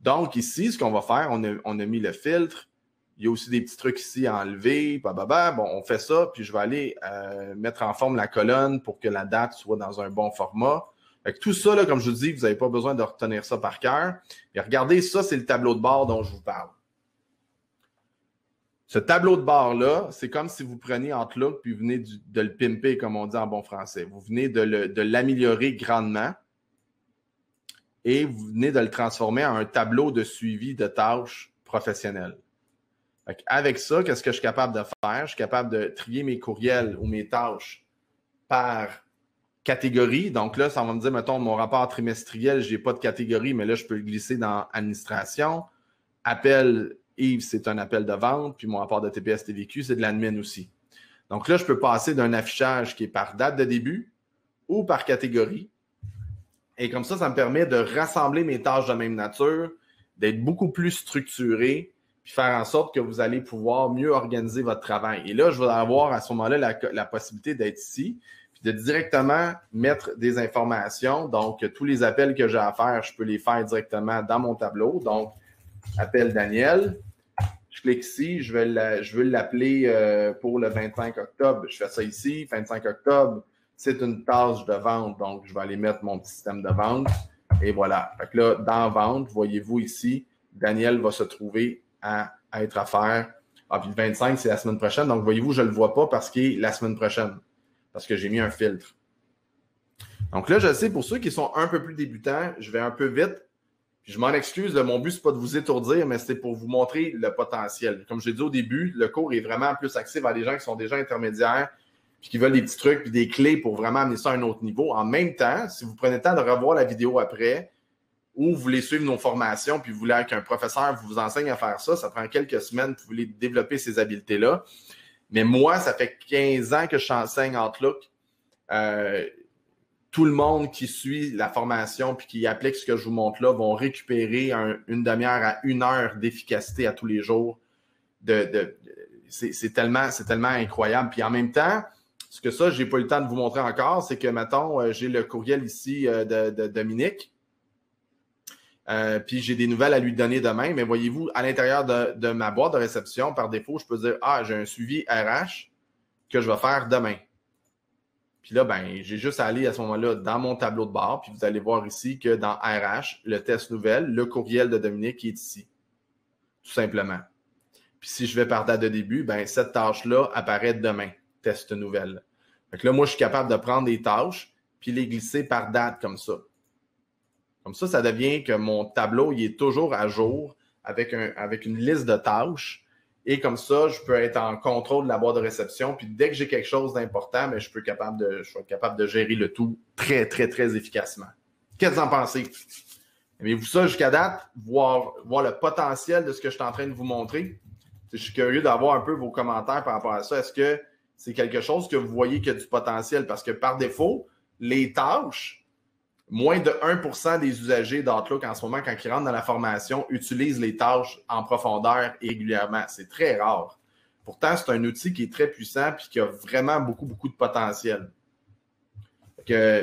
Donc, ici, ce qu'on va faire, on a, mis le filtre. Il y a aussi des petits trucs ici à enlever. Bon, on fait ça, puis je vais aller euh, mettre en forme la colonne pour que la date soit dans un bon format. Avec tout ça, là, comme je vous dis, vous n'avez pas besoin de retenir ça par cœur. Et regardez, ça, c'est le tableau de bord dont je vous parle. Ce tableau de bord-là, c'est comme si vous preniez Outlook puis vous venez de le pimper, comme on dit en bon français. Vous venez de l'améliorer grandement et vous venez de le transformer en un tableau de suivi de tâches professionnelles. Avec ça, qu'est-ce que je suis capable de faire? Je suis capable de trier mes courriels ou mes tâches par catégorie. Donc là, ça va me dire, mettons, mon rapport trimestriel, je n'ai pas de catégorie, mais là, je peux le glisser dans administration. Appel, Yves, c'est un appel de vente, puis mon rapport de TPS TVQ, c'est de l'admin aussi. Donc là, je peux passer d'un affichage qui est par date de début ou par catégorie et comme ça, ça me permet de rassembler mes tâches de même nature, d'être beaucoup plus structuré, puis faire en sorte que vous allez pouvoir mieux organiser votre travail. Et là, je vais avoir à ce moment-là la, possibilité d'être ici, puis de directement mettre des informations. Donc, tous les appels que j'ai à faire, je peux les faire directement dans mon tableau. Donc, appel Daniel. Je clique ici, je veux l'appeler euh, pour le 25 octobre. Je fais ça ici, 25 octobre c'est une tâche de vente. Donc, je vais aller mettre mon système de vente. Et voilà. Fait que là, dans vente, voyez-vous ici, Daniel va se trouver à, être à faire. Ah, puis le 25, c'est la semaine prochaine. Donc, voyez-vous, je ne le vois pas parce qu'il est la semaine prochaine. Parce que j'ai mis un filtre. Donc là, je sais, pour ceux qui sont un peu plus débutants, je vais un peu vite. Je m'en excuse, mon but, ce n'est pas de vous étourdir, mais c'est pour vous montrer le potentiel. Comme je l'ai dit au début, le cours est vraiment plus axé vers les gens qui sont déjà intermédiaires, puis qui veulent des petits trucs, puis des clés pour vraiment amener ça à un autre niveau. En même temps, si vous prenez le temps de revoir la vidéo après, ou vous voulez suivre nos formations, puis vous voulez qu'un professeur vous enseigne à faire ça, ça prend quelques semaines, vous voulez développer ces habiletés-là. Mais moi, ça fait 15 ans que j'enseigne Outlook. Euh, tout le monde qui suit la formation puis qui applique ce que je vous montre là vont récupérer une demi-heure à une heure d'efficacité à tous les jours. C'est tellement, tellement incroyable. Puis en même temps, ce que ça, je n'ai pas eu le temps de vous montrer encore, c'est que, mettons, euh, j'ai le courriel ici euh, de, Dominique. Euh, puis j'ai des nouvelles à lui donner demain. Mais voyez-vous, à l'intérieur de, ma boîte de réception, par défaut, je peux dire Ah, j'ai un suivi RH que je vais faire demain. Puis là, ben, j'ai juste à aller à ce moment-là dans mon tableau de bord, puis vous allez voir ici que dans RH, le test nouvelle, le courriel de Dominique est ici. Tout simplement. Puis si je vais par date de début, ben, cette tâche-là apparaît demain test nouvelle. Fait là, moi, je suis capable de prendre des tâches puis les glisser par date comme ça. Comme ça, ça devient que mon tableau, il est toujours à jour avec, un, avec une liste de tâches. Et comme ça, je peux être en contrôle de la boîte de réception. Puis dès que j'ai quelque chose d'important, ben, je peux capable suis capable de gérer le tout très, très, très efficacement. Qu'est-ce que vous en pensez? Aimez-vous ça jusqu'à date? Voir, voir le potentiel de ce que je suis en train de vous montrer? Je suis curieux d'avoir un peu vos commentaires par rapport à ça. Est-ce que c'est quelque chose que vous voyez qui a du potentiel? Parce que par défaut, les tâches, moins de 1% des usagers d'Outlook en ce moment, quand ils rentrent dans la formation, utilisent les tâches en profondeur et régulièrement. C'est très rare. Pourtant, c'est un outil qui est très puissant et qui a vraiment beaucoup, beaucoup de potentiel.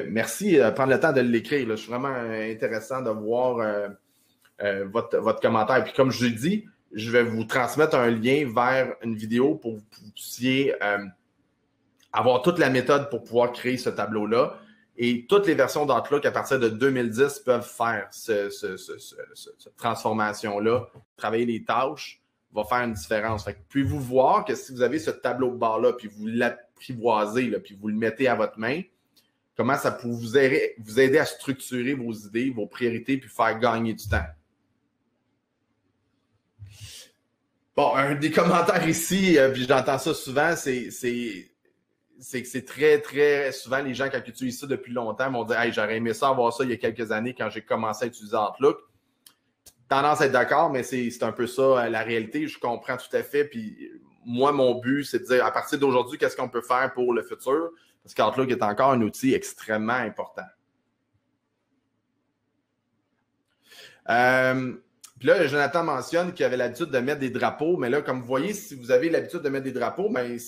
merci de prendre le temps de l'écrire. Suis vraiment intéressant de voir euh, euh, votre, commentaire. Puis comme je l'ai dit, je vais vous transmettre un lien vers une vidéo pour que vous puissiez euh, avoir toute la méthode pour pouvoir créer ce tableau-là. Et toutes les versions d'Outlook à partir de 2010 peuvent faire cette transformation-là. Travailler les tâches va faire une différence. puis-vous voir que si vous avez ce tableau de bord-là, puis vous l'apprivoisez, puis vous le mettez à votre main, comment ça peut vous aider, vous aider à structurer vos idées, vos priorités, puis faire gagner du temps? Bon, un des commentaires ici, euh, puis j'entends ça souvent, c'est c'est que c'est très, très souvent les gens, ils utilisent ça depuis longtemps, m'ont dit Hey, j'aurais aimé ça avoir ça il y a quelques années quand j'ai commencé à utiliser Outlook. Tendance à être d'accord, mais c'est un peu ça euh, la réalité. Je comprends tout à fait. Puis moi, mon but, c'est de dire à partir d'aujourd'hui, qu'est-ce qu'on peut faire pour le futur? Parce qu'Outlook est encore un outil extrêmement important. Euh, puis là, Jonathan mentionne qu'il avait l'habitude de mettre des drapeaux, mais là, comme vous voyez, si vous avez l'habitude de mettre des drapeaux, mais ben,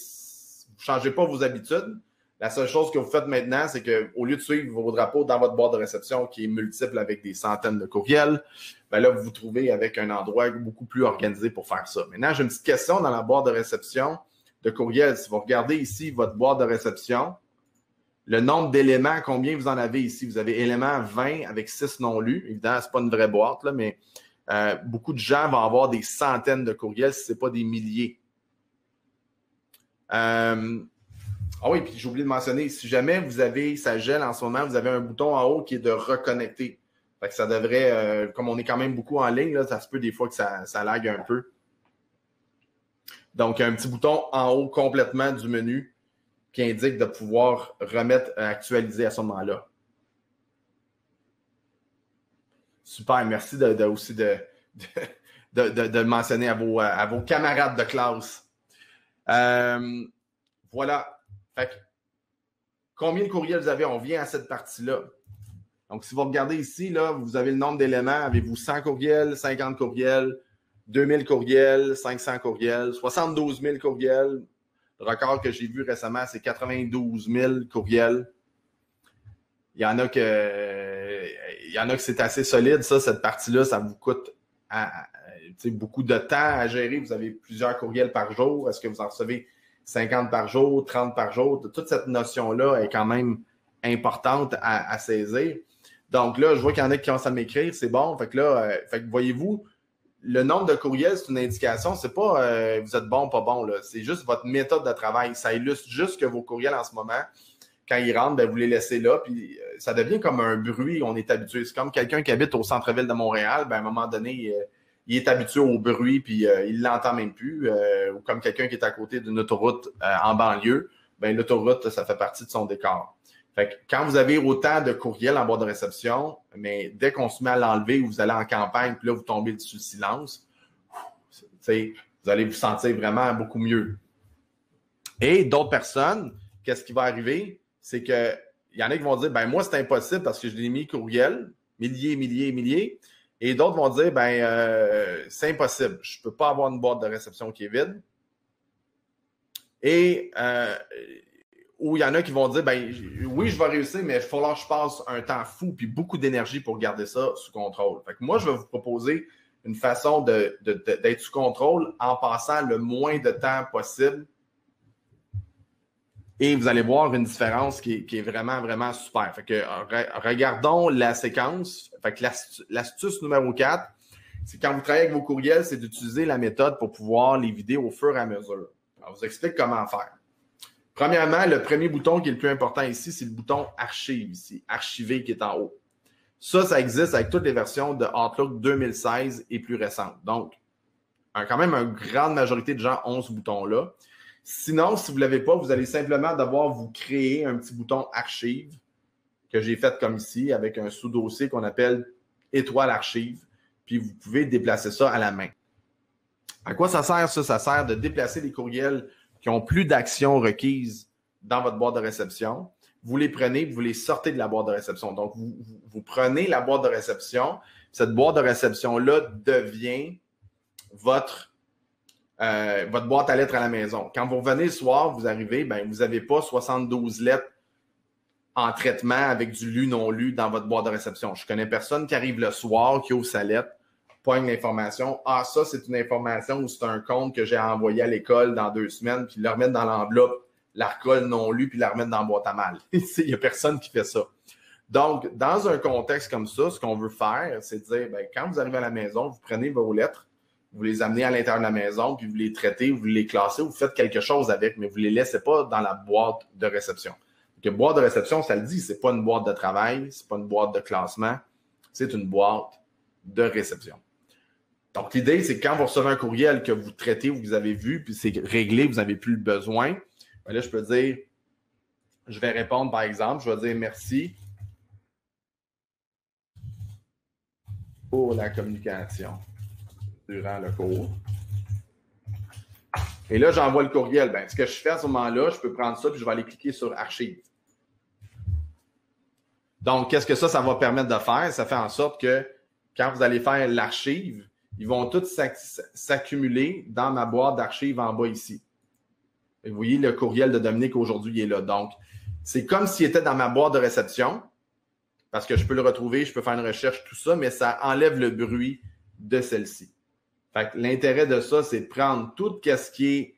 changez pas vos habitudes. La seule chose que vous faites maintenant, c'est qu'au lieu de suivre vos drapeaux dans votre boîte de réception qui est multiple avec des centaines de courriels, ben là, vous vous trouvez avec un endroit beaucoup plus organisé pour faire ça. Maintenant, j'ai une petite question dans la boîte de réception de courriel. Si vous regardez ici votre boîte de réception, le nombre d'éléments, combien vous en avez ici? Vous avez éléments 20 avec 6 non lus. Évidemment, ce n'est pas une vraie boîte, là, mais euh, beaucoup de gens vont avoir des centaines de courriels si ce n'est pas des milliers. Euh, ah oui, puis j'ai oublié de mentionner, si jamais vous avez, ça gèle en ce moment, vous avez un bouton en haut qui est de reconnecter. Fait que ça devrait, euh, comme on est quand même beaucoup en ligne, ça se peut des fois que ça, ça lag un peu. Donc, un petit bouton en haut complètement du menu qui indique de pouvoir remettre, actualiser à ce moment-là. Super, merci de, aussi de, de, mentionner à vos camarades de classe. Euh, voilà. combien de courriels vous avez? On vient à cette partie-là? Donc, si vous regardez ici, là, vous avez le nombre d'éléments. Avez-vous 100 courriels, 50 courriels, 2000 courriels, 500 courriels, 72 000 courriels? Le record que j'ai vu récemment, c'est 92 000 courriels. Il y en a que, il y en a que c'est assez solide, ça, cette partie-là, ça vous coûte beaucoup de temps à gérer. Vous avez plusieurs courriels par jour. Est-ce que vous en recevez 50 par jour, 30 par jour? Toute cette notion-là est quand même importante à, saisir. Donc là, je vois qu'il y en a qui commencent à m'écrire, c'est bon. Fait que là, euh, voyez-vous, le nombre de courriels, c'est une indication. C'est pas euh, vous êtes bon, pas bon. C'est juste votre méthode de travail. Ça illustre juste que vos courriels en ce moment, quand ils rentrent, ben, vous les laissez là. Puis euh, ça devient comme un bruit. On est habitué. C'est comme quelqu'un qui habite au centre-ville de Montréal. Ben, à un moment donné, il est habitué au bruit, puis euh, il l'entend même plus. Euh, ou comme quelqu'un qui est à côté d'une autoroute euh, en banlieue, ben, l'autoroute, ça fait partie de son décor. Fait que quand vous avez autant de courriels en boîte de réception, mais dès qu'on se met à l'enlever, vous allez en campagne, puis là, vous tombez sous le silence, vous allez vous sentir vraiment beaucoup mieux. Et d'autres personnes, qu'est-ce qui va arriver? C'est qu'il y en a qui vont dire, ben moi, c'est impossible parce que je l'ai mis courriel, milliers, milliers, milliers. Et d'autres vont dire, ben, euh, c'est impossible. Je ne peux pas avoir une boîte de réception qui est vide. Et euh, où il y en a qui vont dire, ben, oui, je vais réussir, mais il va falloir que je passe un temps fou puis beaucoup d'énergie pour garder ça sous contrôle. Fait que moi, je vais vous proposer une façon d'être sous contrôle en passant le moins de temps possible et vous allez voir une différence qui est, vraiment, vraiment super. Fait que, regardons la séquence. Fait que l'astuce numéro 4, c'est quand vous travaillez avec vos courriels, c'est d'utiliser la méthode pour pouvoir les vider au fur et à mesure. je vous explique comment faire. Premièrement, le premier bouton qui est le plus important ici, c'est le bouton Archive ici, Archiver qui est en haut. Ça, ça existe avec toutes les versions de Outlook 2016 et plus récentes. Donc, quand même, une grande majorité de gens ont ce bouton-là. Sinon, si vous ne l'avez pas, vous allez simplement devoir vous créer un petit bouton archive que j'ai fait comme ici avec un sous-dossier qu'on appelle étoile archive. Puis vous pouvez déplacer ça à la main. À quoi ça sert ça? Ça sert de déplacer les courriels qui ont plus d'actions requises dans votre boîte de réception. Vous les prenez, vous les sortez de la boîte de réception. Donc, vous, vous prenez la boîte de réception. Cette boîte de réception-là devient votre euh, votre boîte à lettres à la maison. Quand vous revenez le soir, vous arrivez, ben, vous n'avez pas 72 lettres en traitement avec du lu non lu dans votre boîte de réception. Je connais personne qui arrive le soir, qui ouvre sa lettre, pogne l'information. Ah, ça, c'est une information ou c'est un compte que j'ai envoyé à l'école dans deux semaines, puis le remettre dans l'enveloppe, la recolle non lu, puis la remettre dans la boîte à mal. *laughs* Il n'y a personne qui fait ça. Donc, dans un contexte comme ça, ce qu'on veut faire, c'est dire, ben, quand vous arrivez à la maison, vous prenez vos lettres, vous les amenez à l'intérieur de la maison, puis vous les traitez, vous les classez, vous faites quelque chose avec, mais vous ne les laissez pas dans la boîte de réception. Donc, boîte de réception, ça le dit, c'est pas une boîte de travail, c'est pas une boîte de classement, c'est une boîte de réception. Donc, l'idée, c'est que quand vous recevez un courriel que vous traitez, vous avez vu, puis c'est réglé, vous n'avez plus le besoin, ben là, je peux dire, je vais répondre, par exemple, je vais dire merci pour la communication durant le cours. Et là, j'envoie le courriel. Ben, ce que je fais à ce moment-là, je peux prendre ça et je vais aller cliquer sur Archive. Donc, qu'est-ce que ça, ça va permettre de faire? Ça fait en sorte que quand vous allez faire l'archive, ils vont tous s'accumuler dans ma boîte d'archives en bas ici. Vous voyez, le courriel de Dominique aujourd'hui est là. Donc, c'est comme s'il était dans ma boîte de réception, parce que je peux le retrouver, je peux faire une recherche, tout ça, mais ça enlève le bruit de celle-ci l'intérêt de ça, c'est de prendre tout ce qui est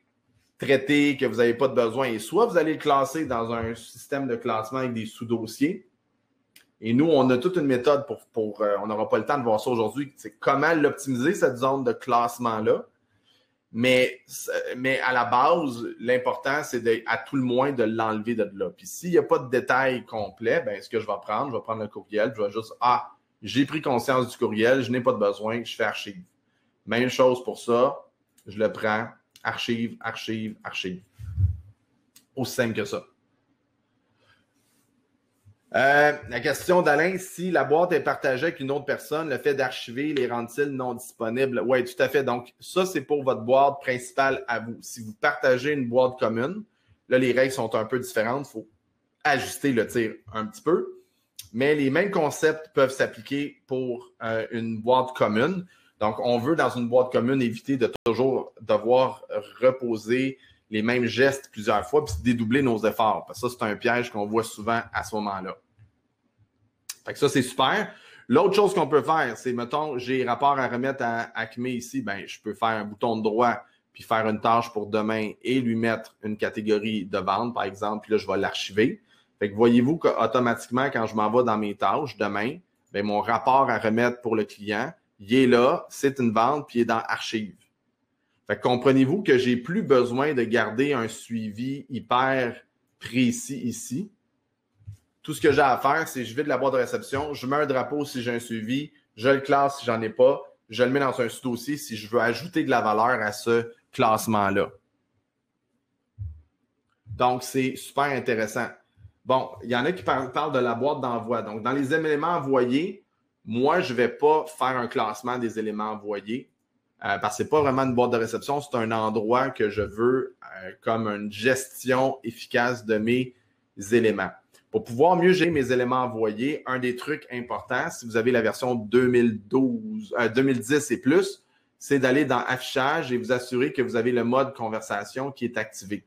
traité, que vous n'avez pas de besoin. Et soit vous allez le classer dans un système de classement avec des sous-dossiers. Et nous, on a toute une méthode pour, euh, on n'aura pas le temps de voir ça aujourd'hui, c'est comment l'optimiser, cette zone de classement-là. Mais, mais à la base, l'important, c'est à tout le moins de l'enlever de là. Puis s'il n'y a pas de détails complets, ben, ce que je vais prendre, je vais prendre le courriel, je vais juste, ah, j'ai pris conscience du courriel, je n'ai pas de besoin, je fais archive. Même chose pour ça, je le prends, archive, archive, archive. Aussi simple que ça. Euh, la question d'Alain, si la boîte est partagée avec une autre personne, le fait d'archiver les rend-il non disponibles? Oui, tout à fait. Donc, ça, c'est pour votre boîte principale à vous. Si vous partagez une boîte commune, là, les règles sont un peu différentes. Il faut ajuster le tir un petit peu. Mais les mêmes concepts peuvent s'appliquer pour euh, une boîte commune. Donc, on veut, dans une boîte commune, éviter de toujours devoir reposer les mêmes gestes plusieurs fois puis dédoubler nos efforts. Parce ça, c'est un piège qu'on voit souvent à ce moment-là. Fait que ça, c'est super. L'autre chose qu'on peut faire, c'est, mettons, j'ai rapport à remettre à Acme ici, ben, je peux faire un bouton droit puis faire une tâche pour demain et lui mettre une catégorie de vente, par exemple, puis là, je vais l'archiver. Fait que voyez-vous qu'automatiquement, quand je m'en vais dans mes tâches demain, ben, mon rapport à remettre pour le client, il est là, c'est une vente, puis il est dans Archive. Fait comprenez-vous que j'ai plus besoin de garder un suivi hyper précis ici. Tout ce que j'ai à faire, c'est je vais de la boîte de réception, je mets un drapeau si j'ai un suivi, je le classe si j'en ai pas, je le mets dans un sous-dossier si je veux ajouter de la valeur à ce classement-là. Donc, c'est super intéressant. Bon, il y en a qui parlent de la boîte d'envoi. Donc, dans les éléments envoyés, moi, je ne vais pas faire un classement des éléments envoyés euh, parce que ce pas vraiment une boîte de réception, c'est un endroit que je veux euh, comme une gestion efficace de mes éléments. Pour pouvoir mieux gérer mes éléments envoyés, un des trucs importants, si vous avez la version 2012, 2010 euh, et plus, c'est d'aller dans Affichage et vous assurer que vous avez le mode conversation qui est activé.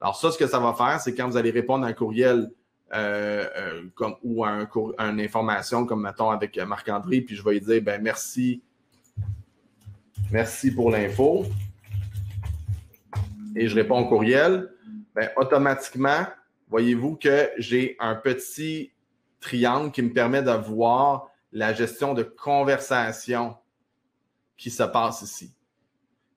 Alors ça, ce que ça va faire, c'est quand vous allez répondre à un courriel euh, euh, ou à, un, une information, comme mettons avec Marc-André, puis je vais lui dire ben, merci, merci pour l'info. Et je réponds au courriel. Ben, automatiquement, voyez-vous que j'ai un petit triangle qui me permet de voir la gestion de conversation qui se passe ici.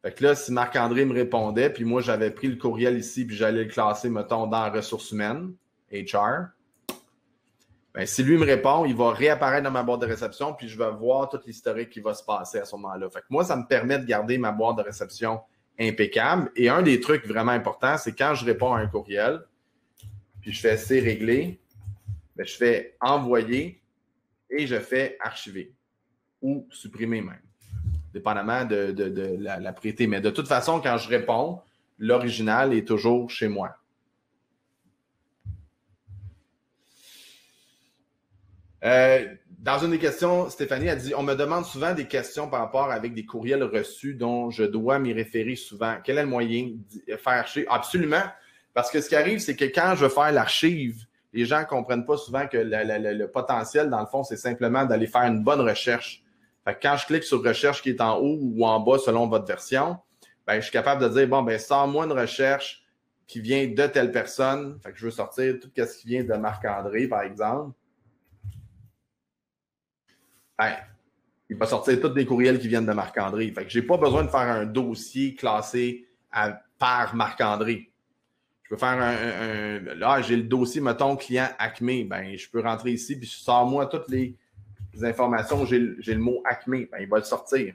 Fait que là, si Marc-André me répondait, puis moi, j'avais pris le courriel ici, puis j'allais le classer, mettons, dans ressources humaines, HR. Ben, si lui me répond, il va réapparaître dans ma boîte de réception, puis je vais voir toute l'historique qui va se passer à ce moment-là. Fait que moi, ça me permet de garder ma boîte de réception impeccable. Et un des trucs vraiment importants, c'est quand je réponds à un courriel, puis je fais c'est réglé, ben, je fais envoyer et je fais archiver ou supprimer même, dépendamment de, la, la priorité. Mais de toute façon, quand je réponds, l'original est toujours chez moi. Euh, dans une des questions, Stéphanie a dit On me demande souvent des questions par rapport avec des courriels reçus dont je dois m'y référer souvent. Quel est le moyen de faire archive Absolument. Parce que ce qui arrive, c'est que quand je veux faire l'archive, les gens ne comprennent pas souvent que le potentiel, dans le fond, c'est simplement d'aller faire une bonne recherche. Fait quand je clique sur recherche qui est en haut ou en bas selon votre version, ben, je suis capable de dire bon, ben, sors-moi une recherche qui vient de telle personne. Fait que je veux sortir tout ce qui vient de Marc-André, par exemple il va sortir tous des courriels qui viennent de Marc-André. Fait que j'ai pas besoin de faire un dossier classé par Marc-André. Je peux faire un, là, j'ai le dossier, mettons, client Acme. Ben, je peux rentrer ici, puis je sors moi toutes les, informations. J'ai le mot Acme. Ben, il va le sortir.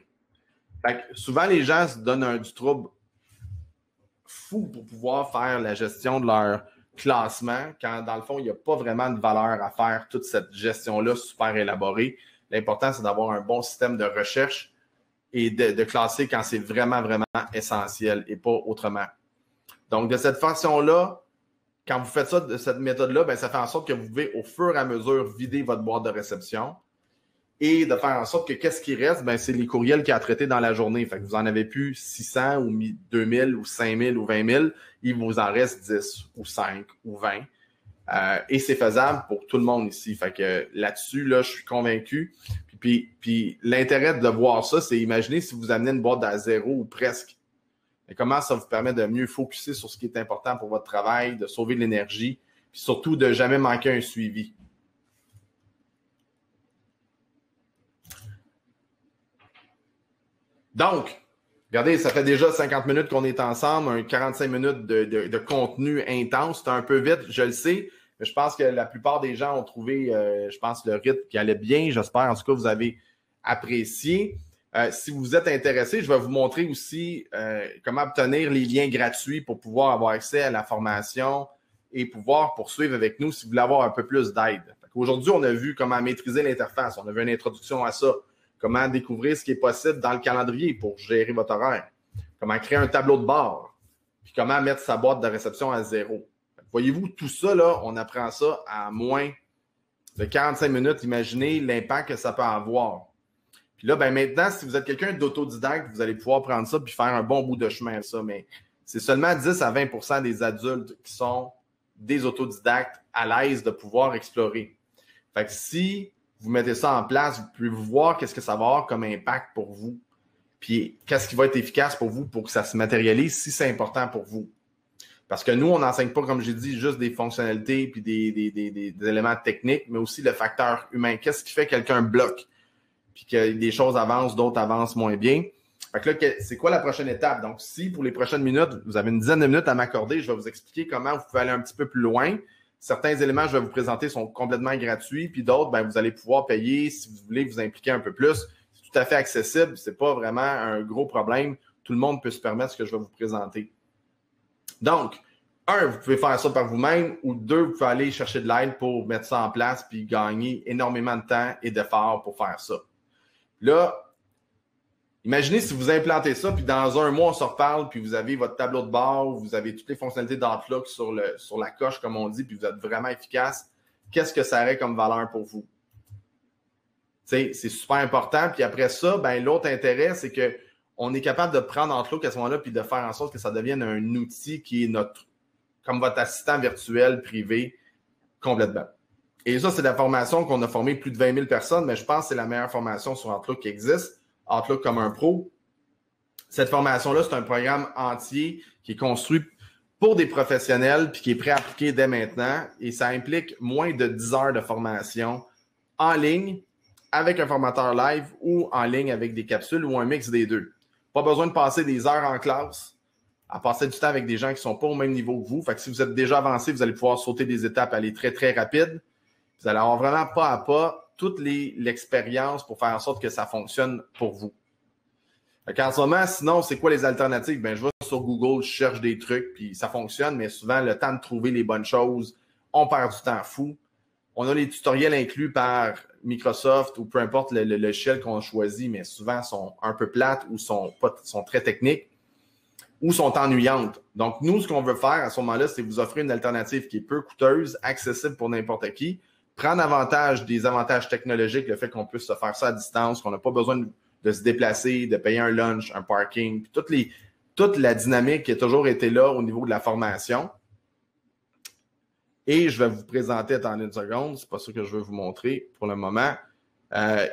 Fait que souvent, les gens se donnent du trouble fou pour pouvoir faire la gestion de leur classement, quand dans le fond, il n'y a pas vraiment de valeur à faire toute cette gestion-là super élaborée. L'important, c'est d'avoir un bon système de recherche et de, classer quand c'est vraiment, vraiment essentiel et pas autrement. Donc, de cette façon-là, quand vous faites ça de cette méthode-là, ben, ça fait en sorte que vous pouvez au fur et à mesure vider votre boîte de réception et de faire en sorte que qu'est-ce qui reste, ben, c'est les courriels qui a traités dans la journée. Fait que vous en avez plus 600 ou 2000 ou 5000 ou 20 000, il vous en reste 10 ou 5 ou 20 euh, et c'est faisable pour tout le monde ici. Fait que là-dessus, là, je suis convaincu. Puis, puis, l'intérêt de voir ça, c'est imaginer si vous amenez une boîte à zéro ou presque. et comment ça vous permet de mieux focuser sur ce qui est important pour votre travail, de sauver de l'énergie, puis surtout de jamais manquer un suivi? Donc, regardez, ça fait déjà 50 minutes qu'on est ensemble, un 45 minutes de, contenu intense. C'est un peu vite, je le sais, mais je pense que la plupart des gens ont trouvé, euh, je pense, le rythme qui allait bien. J'espère, en tout cas, vous avez apprécié. Euh, si vous êtes intéressé, je vais vous montrer aussi euh, comment obtenir les liens gratuits pour pouvoir avoir accès à la formation et pouvoir poursuivre avec nous si vous voulez avoir un peu plus d'aide. Aujourd'hui, on a vu comment maîtriser l'interface. On a vu une introduction à ça comment découvrir ce qui est possible dans le calendrier pour gérer votre horaire, comment créer un tableau de bord, puis comment mettre sa boîte de réception à zéro. Voyez-vous, tout ça, on apprend ça à moins de 45 minutes. Imaginez l'impact que ça peut avoir. Puis là, ben maintenant, si vous êtes quelqu'un d'autodidacte, vous allez pouvoir prendre ça puis faire un bon bout de chemin à ça. Mais c'est seulement 10 à 20% des adultes qui sont des autodidactes à l'aise de pouvoir explorer. Fait que si vous mettez ça en place, vous pouvez voir qu'est-ce que ça va avoir comme impact pour vous. Puis qu'est-ce qui va être efficace pour vous pour que ça se matérialise si c'est important pour vous. Parce que nous, on n'enseigne pas, comme j'ai dit, juste des fonctionnalités puis des, éléments techniques, mais aussi le facteur humain. Qu'est-ce qui fait que quelqu'un bloque? Puis que des choses avancent, d'autres avancent moins bien? Fait que là, c'est quoi la prochaine étape? Donc, si pour les prochaines minutes, vous avez une dizaine de minutes à m'accorder, je vais vous expliquer comment vous pouvez aller un petit peu plus loin certains éléments que je vais vous présenter sont complètement gratuits, puis d'autres, ben, vous allez pouvoir payer si vous voulez vous impliquer un peu plus. C'est tout à fait accessible, ce n'est pas vraiment un gros problème. Tout le monde peut se permettre ce que je vais vous présenter. Donc, un, vous pouvez faire ça par vous-même, ou deux, vous pouvez aller chercher de l'aide pour mettre ça en place puis gagner énormément de temps et d'efforts pour faire ça. Là, Imaginez si vous implantez ça, puis dans un mois, on se reparle, puis vous avez votre tableau de bord, vous avez toutes les fonctionnalités d'Outlook sur, le, sur la coche, comme on dit, puis vous êtes vraiment efficace. Qu'est-ce que ça aurait comme valeur pour vous? C'est super important. Puis après ça, ben, l'autre intérêt, c'est qu'on est capable de prendre Outlook à ce moment-là, puis de faire en sorte que ça devienne un outil qui est notre, comme votre assistant virtuel privé complètement. Et ça, c'est la formation qu'on a formé plus de 20 000 personnes, mais je pense que c'est la meilleure formation sur Outlook qui existe. Outlook comme un pro. Cette formation-là, c'est un programme entier qui est construit pour des professionnels puis qui est prêt à appliquer dès maintenant. Et ça implique moins de 10 heures de formation en ligne avec un formateur live ou en ligne avec des capsules ou un mix des deux. Pas besoin de passer des heures en classe à passer du temps avec des gens qui ne sont pas au même niveau que vous. Fait si vous êtes déjà avancé, vous allez pouvoir sauter des étapes, aller très, très rapide. Vous allez avoir vraiment pas à pas toute l'expérience pour faire en sorte que ça fonctionne pour vous. En ce moment, sinon, c'est quoi les alternatives? Ben, je vais sur Google, je cherche des trucs, puis ça fonctionne, mais souvent, le temps de trouver les bonnes choses, on perd du temps fou. On a les tutoriels inclus par Microsoft ou peu importe le, logiciel qu'on choisit, mais souvent sont un peu plates ou sont, pas, sont très techniques ou sont ennuyantes. Donc, nous, ce qu'on veut faire à ce moment-là, c'est vous offrir une alternative qui est peu coûteuse, accessible pour n'importe qui, prendre avantage des avantages technologiques, le fait qu'on puisse se faire ça à distance, qu'on n'a pas besoin de, se déplacer, de payer un lunch, un parking, toute, les, toute la dynamique qui a toujours été là au niveau de la formation. Et je vais vous présenter, attendez une seconde, c'est pas ça que je veux vous montrer pour le moment. Euh,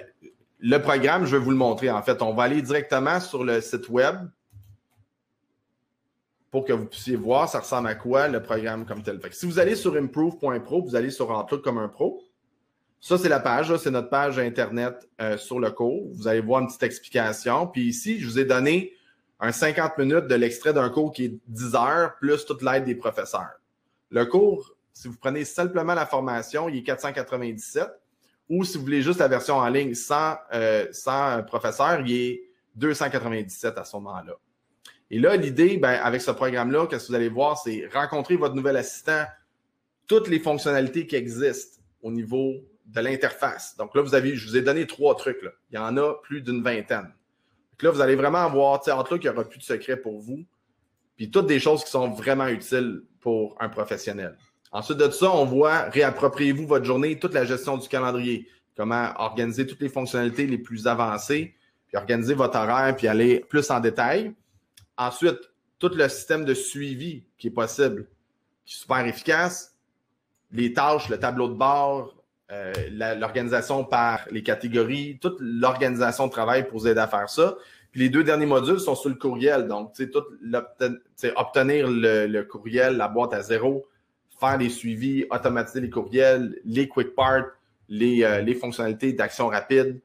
le programme, je vais vous le montrer. En fait, on va aller directement sur le site web pour que vous puissiez voir ça ressemble à quoi le programme comme tel. si vous allez sur improve.pro, vous allez sur Outlook comme un pro. Ça, c'est la page, c'est notre page Internet euh, sur le cours. Vous allez voir une petite explication. Puis ici, je vous ai donné un 50 minutes de l'extrait d'un cours qui est 10 heures, plus toute l'aide des professeurs. Le cours, si vous prenez simplement la formation, il est 497. Ou si vous voulez juste la version en ligne sans, euh, sans professeur, il est 297 à ce moment-là. Et là, l'idée, ben, avec ce programme-là, qu'est-ce que vous allez voir, c'est rencontrer votre nouvel assistant, toutes les fonctionnalités qui existent au niveau de l'interface. Donc là, vous avez, je vous ai donné trois trucs. Il y en a plus d'une vingtaine. Donc là, vous allez vraiment voir, entre là, qu'il n'y aura plus de secret pour vous. Puis toutes des choses qui sont vraiment utiles pour un professionnel. Ensuite de ça, on voit réappropriez-vous votre journée, toute la gestion du calendrier, comment organiser toutes les fonctionnalités les plus avancées, puis organiser votre horaire, puis aller plus en détail. Ensuite, tout le système de suivi qui est possible, qui est super efficace. Les tâches, le tableau de bord, euh, l'organisation par les catégories, toute l'organisation de travail pour vous aider à faire ça. Puis les deux derniers modules sont sur le courriel. Donc, tu sais, obtenir le, courriel, la boîte à zéro, faire les suivis, automatiser les courriels, les quick parts, les, euh, les fonctionnalités d'action rapide,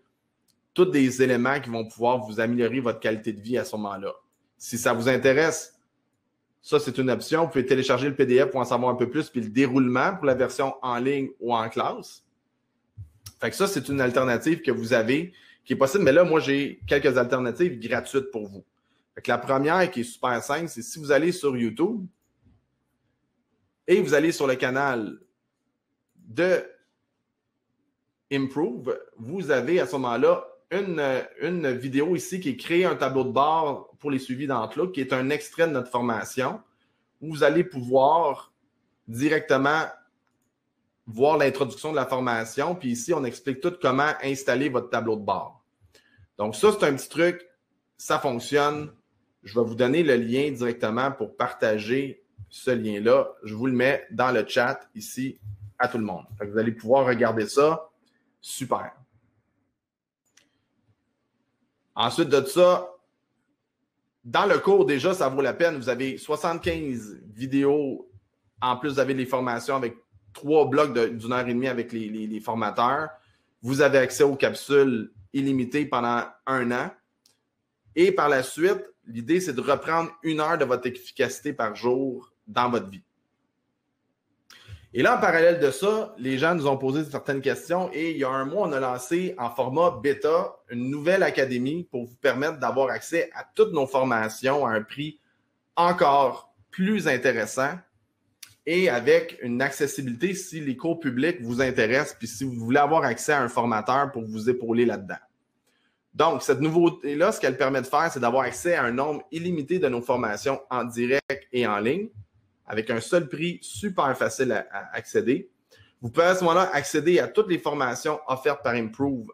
tous des éléments qui vont pouvoir vous améliorer votre qualité de vie à ce moment-là. Si ça vous intéresse, ça, c'est une option. Vous pouvez télécharger le PDF pour en savoir un peu plus, puis le déroulement pour la version en ligne ou en classe. Fait que ça, c'est une alternative que vous avez qui est possible. Mais là, moi, j'ai quelques alternatives gratuites pour vous. La première qui est super simple, c'est si vous allez sur YouTube et vous allez sur le canal de Improve, vous avez à ce moment-là une, une, vidéo ici qui est créer un tableau de bord pour les suivis d'Outlook, qui est un extrait de notre formation, où vous allez pouvoir directement voir l'introduction de la formation. Puis ici, on explique tout comment installer votre tableau de bord. Donc, ça, c'est un petit truc. Ça fonctionne. Je vais vous donner le lien directement pour partager ce lien-là. Je vous le mets dans le chat ici à tout le monde. vous allez pouvoir regarder ça. Super. Ensuite de ça, dans le cours, déjà, ça vaut la peine. Vous avez 75 vidéos. En plus, vous avez les formations avec trois blocs d'une heure et demie avec les, formateurs. Vous avez accès aux capsules illimitées pendant un an. Et par la suite, l'idée, c'est de reprendre une heure de votre efficacité par jour dans votre vie. Et là, en parallèle de ça, les gens nous ont posé certaines questions et il y a un mois, on a lancé en format bêta une nouvelle académie pour vous permettre d'avoir accès à toutes nos formations à un prix encore plus intéressant et avec une accessibilité si les cours publics vous intéressent, puis si vous voulez avoir accès à un formateur pour vous épauler là-dedans. Donc, cette nouveauté-là, ce qu'elle permet de faire, c'est d'avoir accès à un nombre illimité de nos formations en direct et en ligne, avec un seul prix super facile à, accéder. Vous pouvez à ce moment-là accéder à toutes les formations offertes par Improve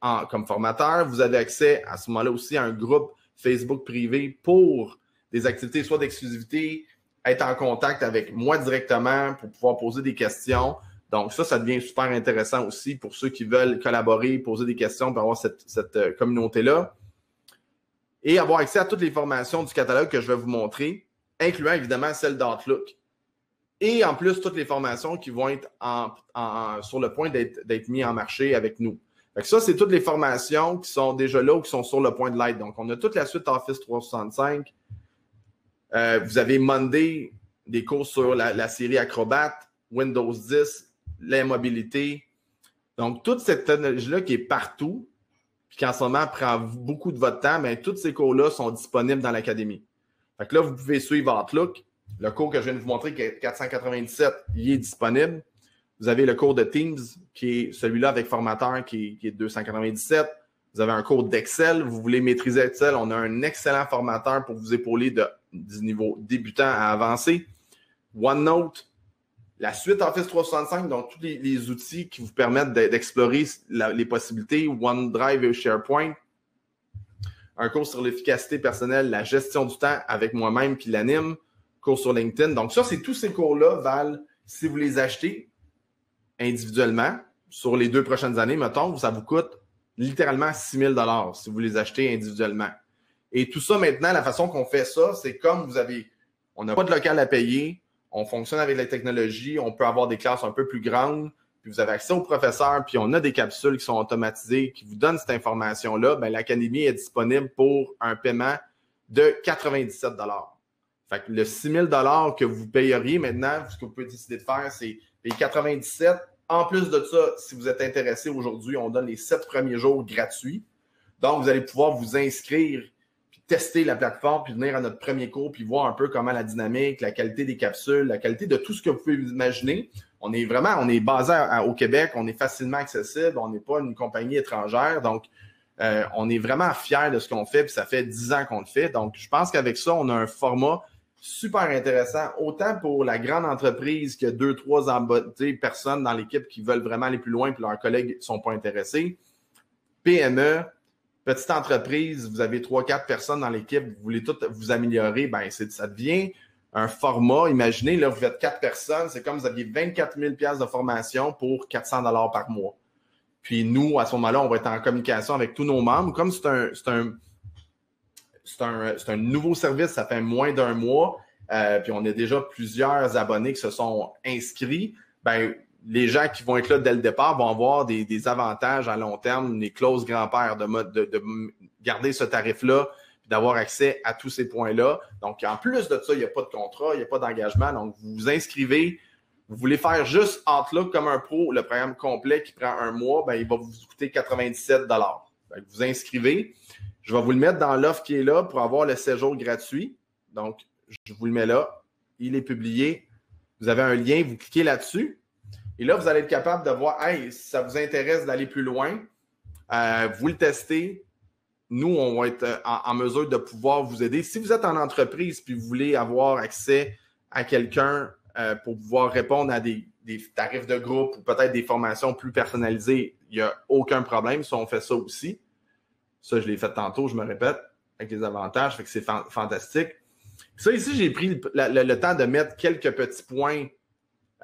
en, comme formateur. Vous avez accès à ce moment-là aussi à un groupe Facebook privé pour des activités soit d'exclusivité, être en contact avec moi directement pour pouvoir poser des questions. Donc, ça, ça devient super intéressant aussi pour ceux qui veulent collaborer, poser des questions pour avoir cette, euh, communauté-là. Et avoir accès à toutes les formations du catalogue que je vais vous montrer, incluant évidemment celle d'Outlook. Et en plus, toutes les formations qui vont être sur le point d'être mises en marché avec nous. ça, c'est toutes les formations qui sont déjà là ou qui sont sur le point de l'être. Donc, on a toute la suite Office 365, euh, vous avez Monday, des cours sur la, série Acrobat, Windows 10, la mobilité. Donc, toute cette technologie-là qui est partout, puis qui en ce moment prend beaucoup de votre temps, mais tous ces cours-là sont disponibles dans l'académie. Fait là, vous pouvez suivre Outlook. Le cours que je viens de vous montrer, qui est 497, il est disponible. Vous avez le cours de Teams, qui est celui-là avec formateur, qui est, qui est 297. Vous avez un cours d'Excel. Vous voulez maîtriser Excel. On a un excellent formateur pour vous épauler de du niveau débutant à avancé. OneNote, la suite Office 365, donc tous les, outils qui vous permettent d'explorer les possibilités, OneDrive et SharePoint. Un cours sur l'efficacité personnelle, la gestion du temps avec moi-même qui l'anime. Cours sur LinkedIn. Donc, ça, c'est tous ces cours-là valent, si vous les achetez individuellement, sur les deux prochaines années, mettons, ça vous coûte littéralement 6 000 si vous les achetez individuellement. Et tout ça, maintenant, la façon qu'on fait ça, c'est comme vous avez, on n'a pas de local à payer, on fonctionne avec la technologie, on peut avoir des classes un peu plus grandes, puis vous avez accès aux professeurs, puis on a des capsules qui sont automatisées, qui vous donnent cette information-là. Ben, l'Académie est disponible pour un paiement de 97 Fait que le 6 000 que vous payeriez maintenant, ce que vous pouvez décider de faire, c'est les 97. En plus de ça, si vous êtes intéressé aujourd'hui, on donne les sept premiers jours gratuits. Donc, vous allez pouvoir vous inscrire tester la plateforme, puis venir à notre premier cours, puis voir un peu comment la dynamique, la qualité des capsules, la qualité de tout ce que vous pouvez imaginer. On est vraiment, on est basé au Québec, on est facilement accessible, on n'est pas une compagnie étrangère, donc euh, on est vraiment fiers de ce qu'on fait, puis ça fait dix ans qu'on le fait. Donc, je pense qu'avec ça, on a un format super intéressant, autant pour la grande entreprise que deux, trois personnes dans l'équipe qui veulent vraiment aller plus loin, puis leurs collègues ne sont pas intéressés. PME, petite entreprise, vous avez trois, quatre personnes dans l'équipe, vous voulez toutes vous améliorer, ben ça devient un format. Imaginez, là, vous êtes quatre personnes, c'est comme vous aviez 24 000 de formation pour 400 dollars par mois. Puis nous, à ce moment-là, on va être en communication avec tous nos membres. Comme c'est un, c'est un, un, nouveau service, ça fait moins d'un mois, euh, puis on a déjà plusieurs abonnés qui se sont inscrits. Ben, les gens qui vont être là dès le départ vont avoir des, des avantages à long terme, des clauses grand-père de, de, garder ce tarif-là, d'avoir accès à tous ces points-là. Donc, en plus de ça, il n'y a pas de contrat, il n'y a pas d'engagement. Donc, vous vous inscrivez. Vous voulez faire juste Outlook comme un pro, le programme complet qui prend un mois, ben, il va vous coûter 97 Vous vous inscrivez. Je vais vous le mettre dans l'offre qui est là pour avoir le séjour gratuit. Donc, je vous le mets là. Il est publié. Vous avez un lien, vous cliquez là-dessus. Et là, vous allez être capable de voir, hey, si ça vous intéresse d'aller plus loin, euh, vous le testez. Nous, on va être en, mesure de pouvoir vous aider. Si vous êtes en entreprise puis vous voulez avoir accès à quelqu'un euh, pour pouvoir répondre à des, tarifs de groupe ou peut-être des formations plus personnalisées, il n'y a aucun problème si on fait ça aussi. Ça, je l'ai fait tantôt, je me répète, avec les avantages, fait que c'est fantastique. Ça, ici, j'ai pris le, temps de mettre quelques petits points,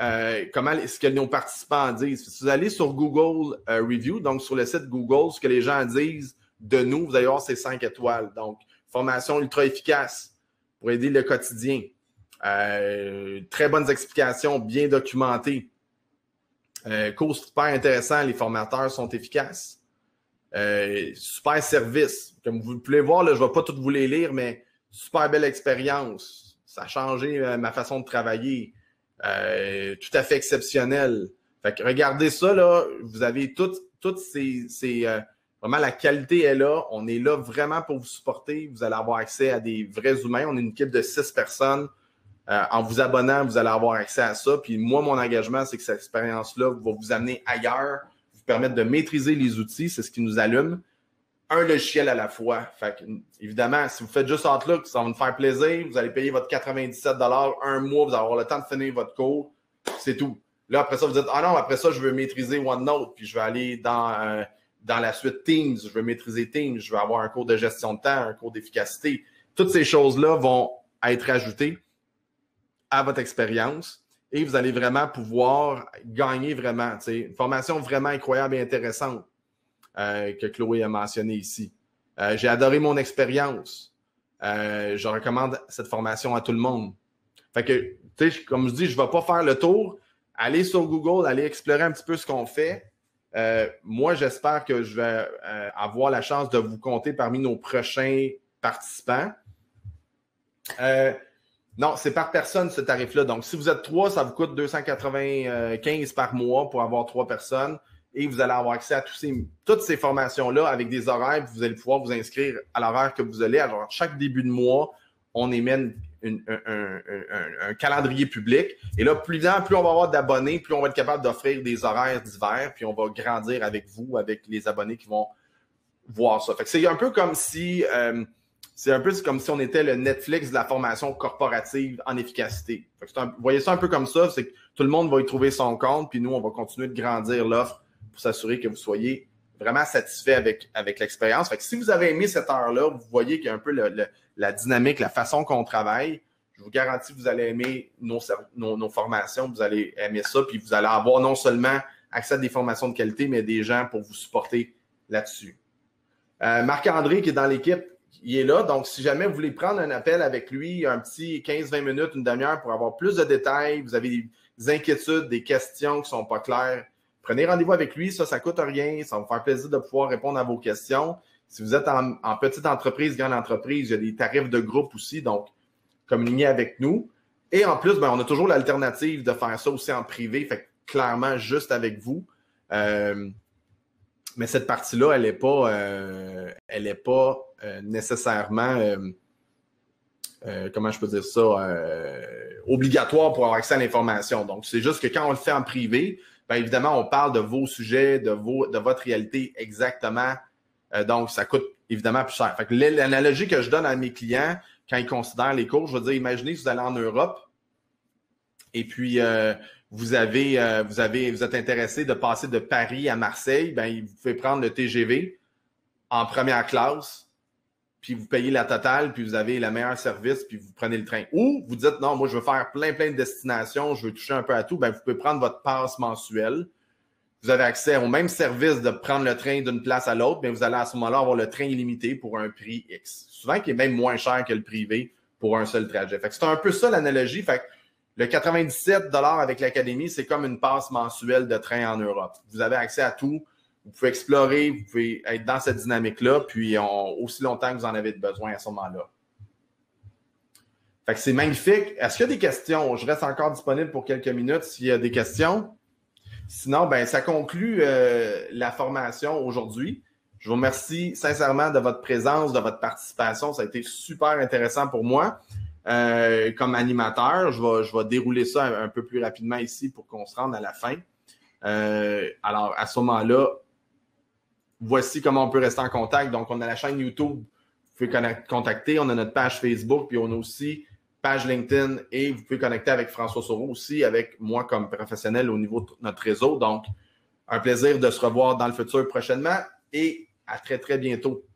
euh, comment ce que nos participants disent. Si vous allez sur Google euh, Review, donc sur le site Google, ce que les gens disent de nous, vous allez voir ces cinq étoiles. Donc, formation ultra efficace pour aider le quotidien. Euh, très bonnes explications, bien documentées. cours super intéressant, les formateurs sont efficaces. Euh, super service. Comme vous pouvez voir, je ne vais pas tout vous les lire, mais super belle expérience. Ça a changé euh, ma façon de travailler. Euh, tout à fait exceptionnel. Fait que regardez ça, là. Vous avez toutes, toutes ces vraiment, la qualité est là. On est là vraiment pour vous supporter. Vous allez avoir accès à des vrais humains. On est une équipe de six personnes. en vous abonnant, vous allez avoir accès à ça. Puis moi, mon engagement, c'est que cette expérience-là va vous amener ailleurs permettre de maîtriser les outils, c'est ce qui nous allume. Un logiciel à la fois. Fait évidemment, si vous faites juste Outlook, ça va vous faire plaisir. Vous allez payer votre 97 un mois, vous allez avoir le temps de finir votre cours. C'est tout. Là, après ça, vous dites Ah non, après ça, je veux maîtriser OneNote, puis je vais aller dans, euh, dans la suite Teams, je veux maîtriser Teams, je veux avoir un cours de gestion de temps, un cours d'efficacité. Toutes ces choses-là vont être ajoutées à votre expérience et vous allez vraiment pouvoir gagner vraiment. Une formation vraiment incroyable et intéressante euh, que Chloé a mentionné ici. Euh, j'ai adoré mon expérience. Euh, je recommande cette formation à tout le monde. Fait que, comme je dis, je ne vais pas faire le tour. Allez sur Google, allez explorer un petit peu ce qu'on fait. Moi, j'espère que je vais avoir la chance de vous compter parmi nos prochains participants. Non, c'est par personne ce tarif-là. Donc, si vous êtes trois, ça vous coûte 295 par mois pour avoir trois personnes et vous allez avoir accès à toutes ces formations-là avec des horaires. Vous allez pouvoir vous inscrire à l'horaire que vous allez. Alors, chaque début de mois, on un, calendrier public. Et là, plus, plus on va avoir d'abonnés, plus on va être capable d'offrir des horaires divers, puis on va grandir avec vous, avec les abonnés qui vont voir ça. Fait que c'est un peu comme si euh, c'est un peu comme si on était le Netflix de la formation corporative en efficacité. vous voyez ça un peu comme ça, c'est que tout le monde va y trouver son compte, puis nous, on va continuer de grandir l'offre pour s'assurer que vous soyez vraiment satisfait avec, l'expérience. si vous avez aimé cette heure-là, vous voyez qu'il y a un peu la dynamique, la façon qu'on travaille. Je vous garantis que vous allez aimer nos, formations, vous allez aimer ça, puis vous allez avoir non seulement accès à des formations de qualité, mais des gens pour vous supporter là-dessus. Euh, Marc-André, qui est dans l'équipe, il est là. Donc, si jamais vous voulez prendre un appel avec lui, un petit 15-20 minutes, une demi-heure pour avoir plus de détails, vous avez des inquiétudes, des questions qui ne sont pas claires, prenez rendez-vous avec lui. Ça, ça ne coûte rien. Ça va vous faire plaisir de pouvoir répondre à vos questions. Si vous êtes en, petite entreprise, grande entreprise, il y a des tarifs de groupe aussi. Donc, communiquez avec nous. Et en plus, ben, on a toujours l'alternative de faire ça aussi en privé. Fait clairement, juste avec vous. Euh, mais cette partie-là, elle n'est pas, euh, elle est pas euh, nécessairement, comment je peux dire ça, obligatoire pour avoir accès à l'information. Donc, c'est juste que quand on le fait en privé, bien évidemment, on parle de vos sujets, de, vos, de votre réalité exactement. Donc, ça coûte évidemment plus cher. l'analogie que je donne à mes clients quand ils considèrent les cours, je veux dire, imaginez que vous allez en Europe et puis vous avez, euh, vous avez, vous êtes intéressé de passer de Paris à Marseille, ben, vous pouvez prendre le TGV en première classe, puis vous payez la totale, puis vous avez le meilleur service, puis vous prenez le train. Ou vous dites non, moi je veux faire plein, plein de destinations, je veux toucher un peu à tout, ben, vous pouvez prendre votre passe mensuelle, vous avez accès au même service de prendre le train d'une place à l'autre, mais vous allez à ce moment-là avoir le train illimité pour un prix X. Souvent qui est même moins cher que le privé pour un seul trajet. c'est un peu ça l'analogie. Fait le 97 avec l'Académie, c'est comme une passe mensuelle de train en Europe. Vous avez accès à tout. Vous pouvez explorer, vous pouvez être dans cette dynamique-là, puis aussi longtemps que vous en avez besoin à ce moment-là. Fait que c'est magnifique. Est-ce qu'il y a des questions? Je reste encore disponible pour quelques minutes s'il y a des questions. Sinon, ben, ça conclut euh, la formation aujourd'hui. Je vous remercie sincèrement de votre présence, de votre participation. Ça a été super intéressant pour moi. Euh, comme animateur, je vais, je vais dérouler ça un, peu plus rapidement ici pour qu'on se rende à la fin. Euh, alors, à ce moment-là, voici comment on peut rester en contact. Donc, on a la chaîne YouTube, vous pouvez contacter. On a notre page Facebook, puis on a aussi page LinkedIn et vous pouvez connecter avec François Soro aussi, avec moi comme professionnel au niveau de notre réseau. Donc, un plaisir de se revoir dans le futur prochainement et à très, très bientôt.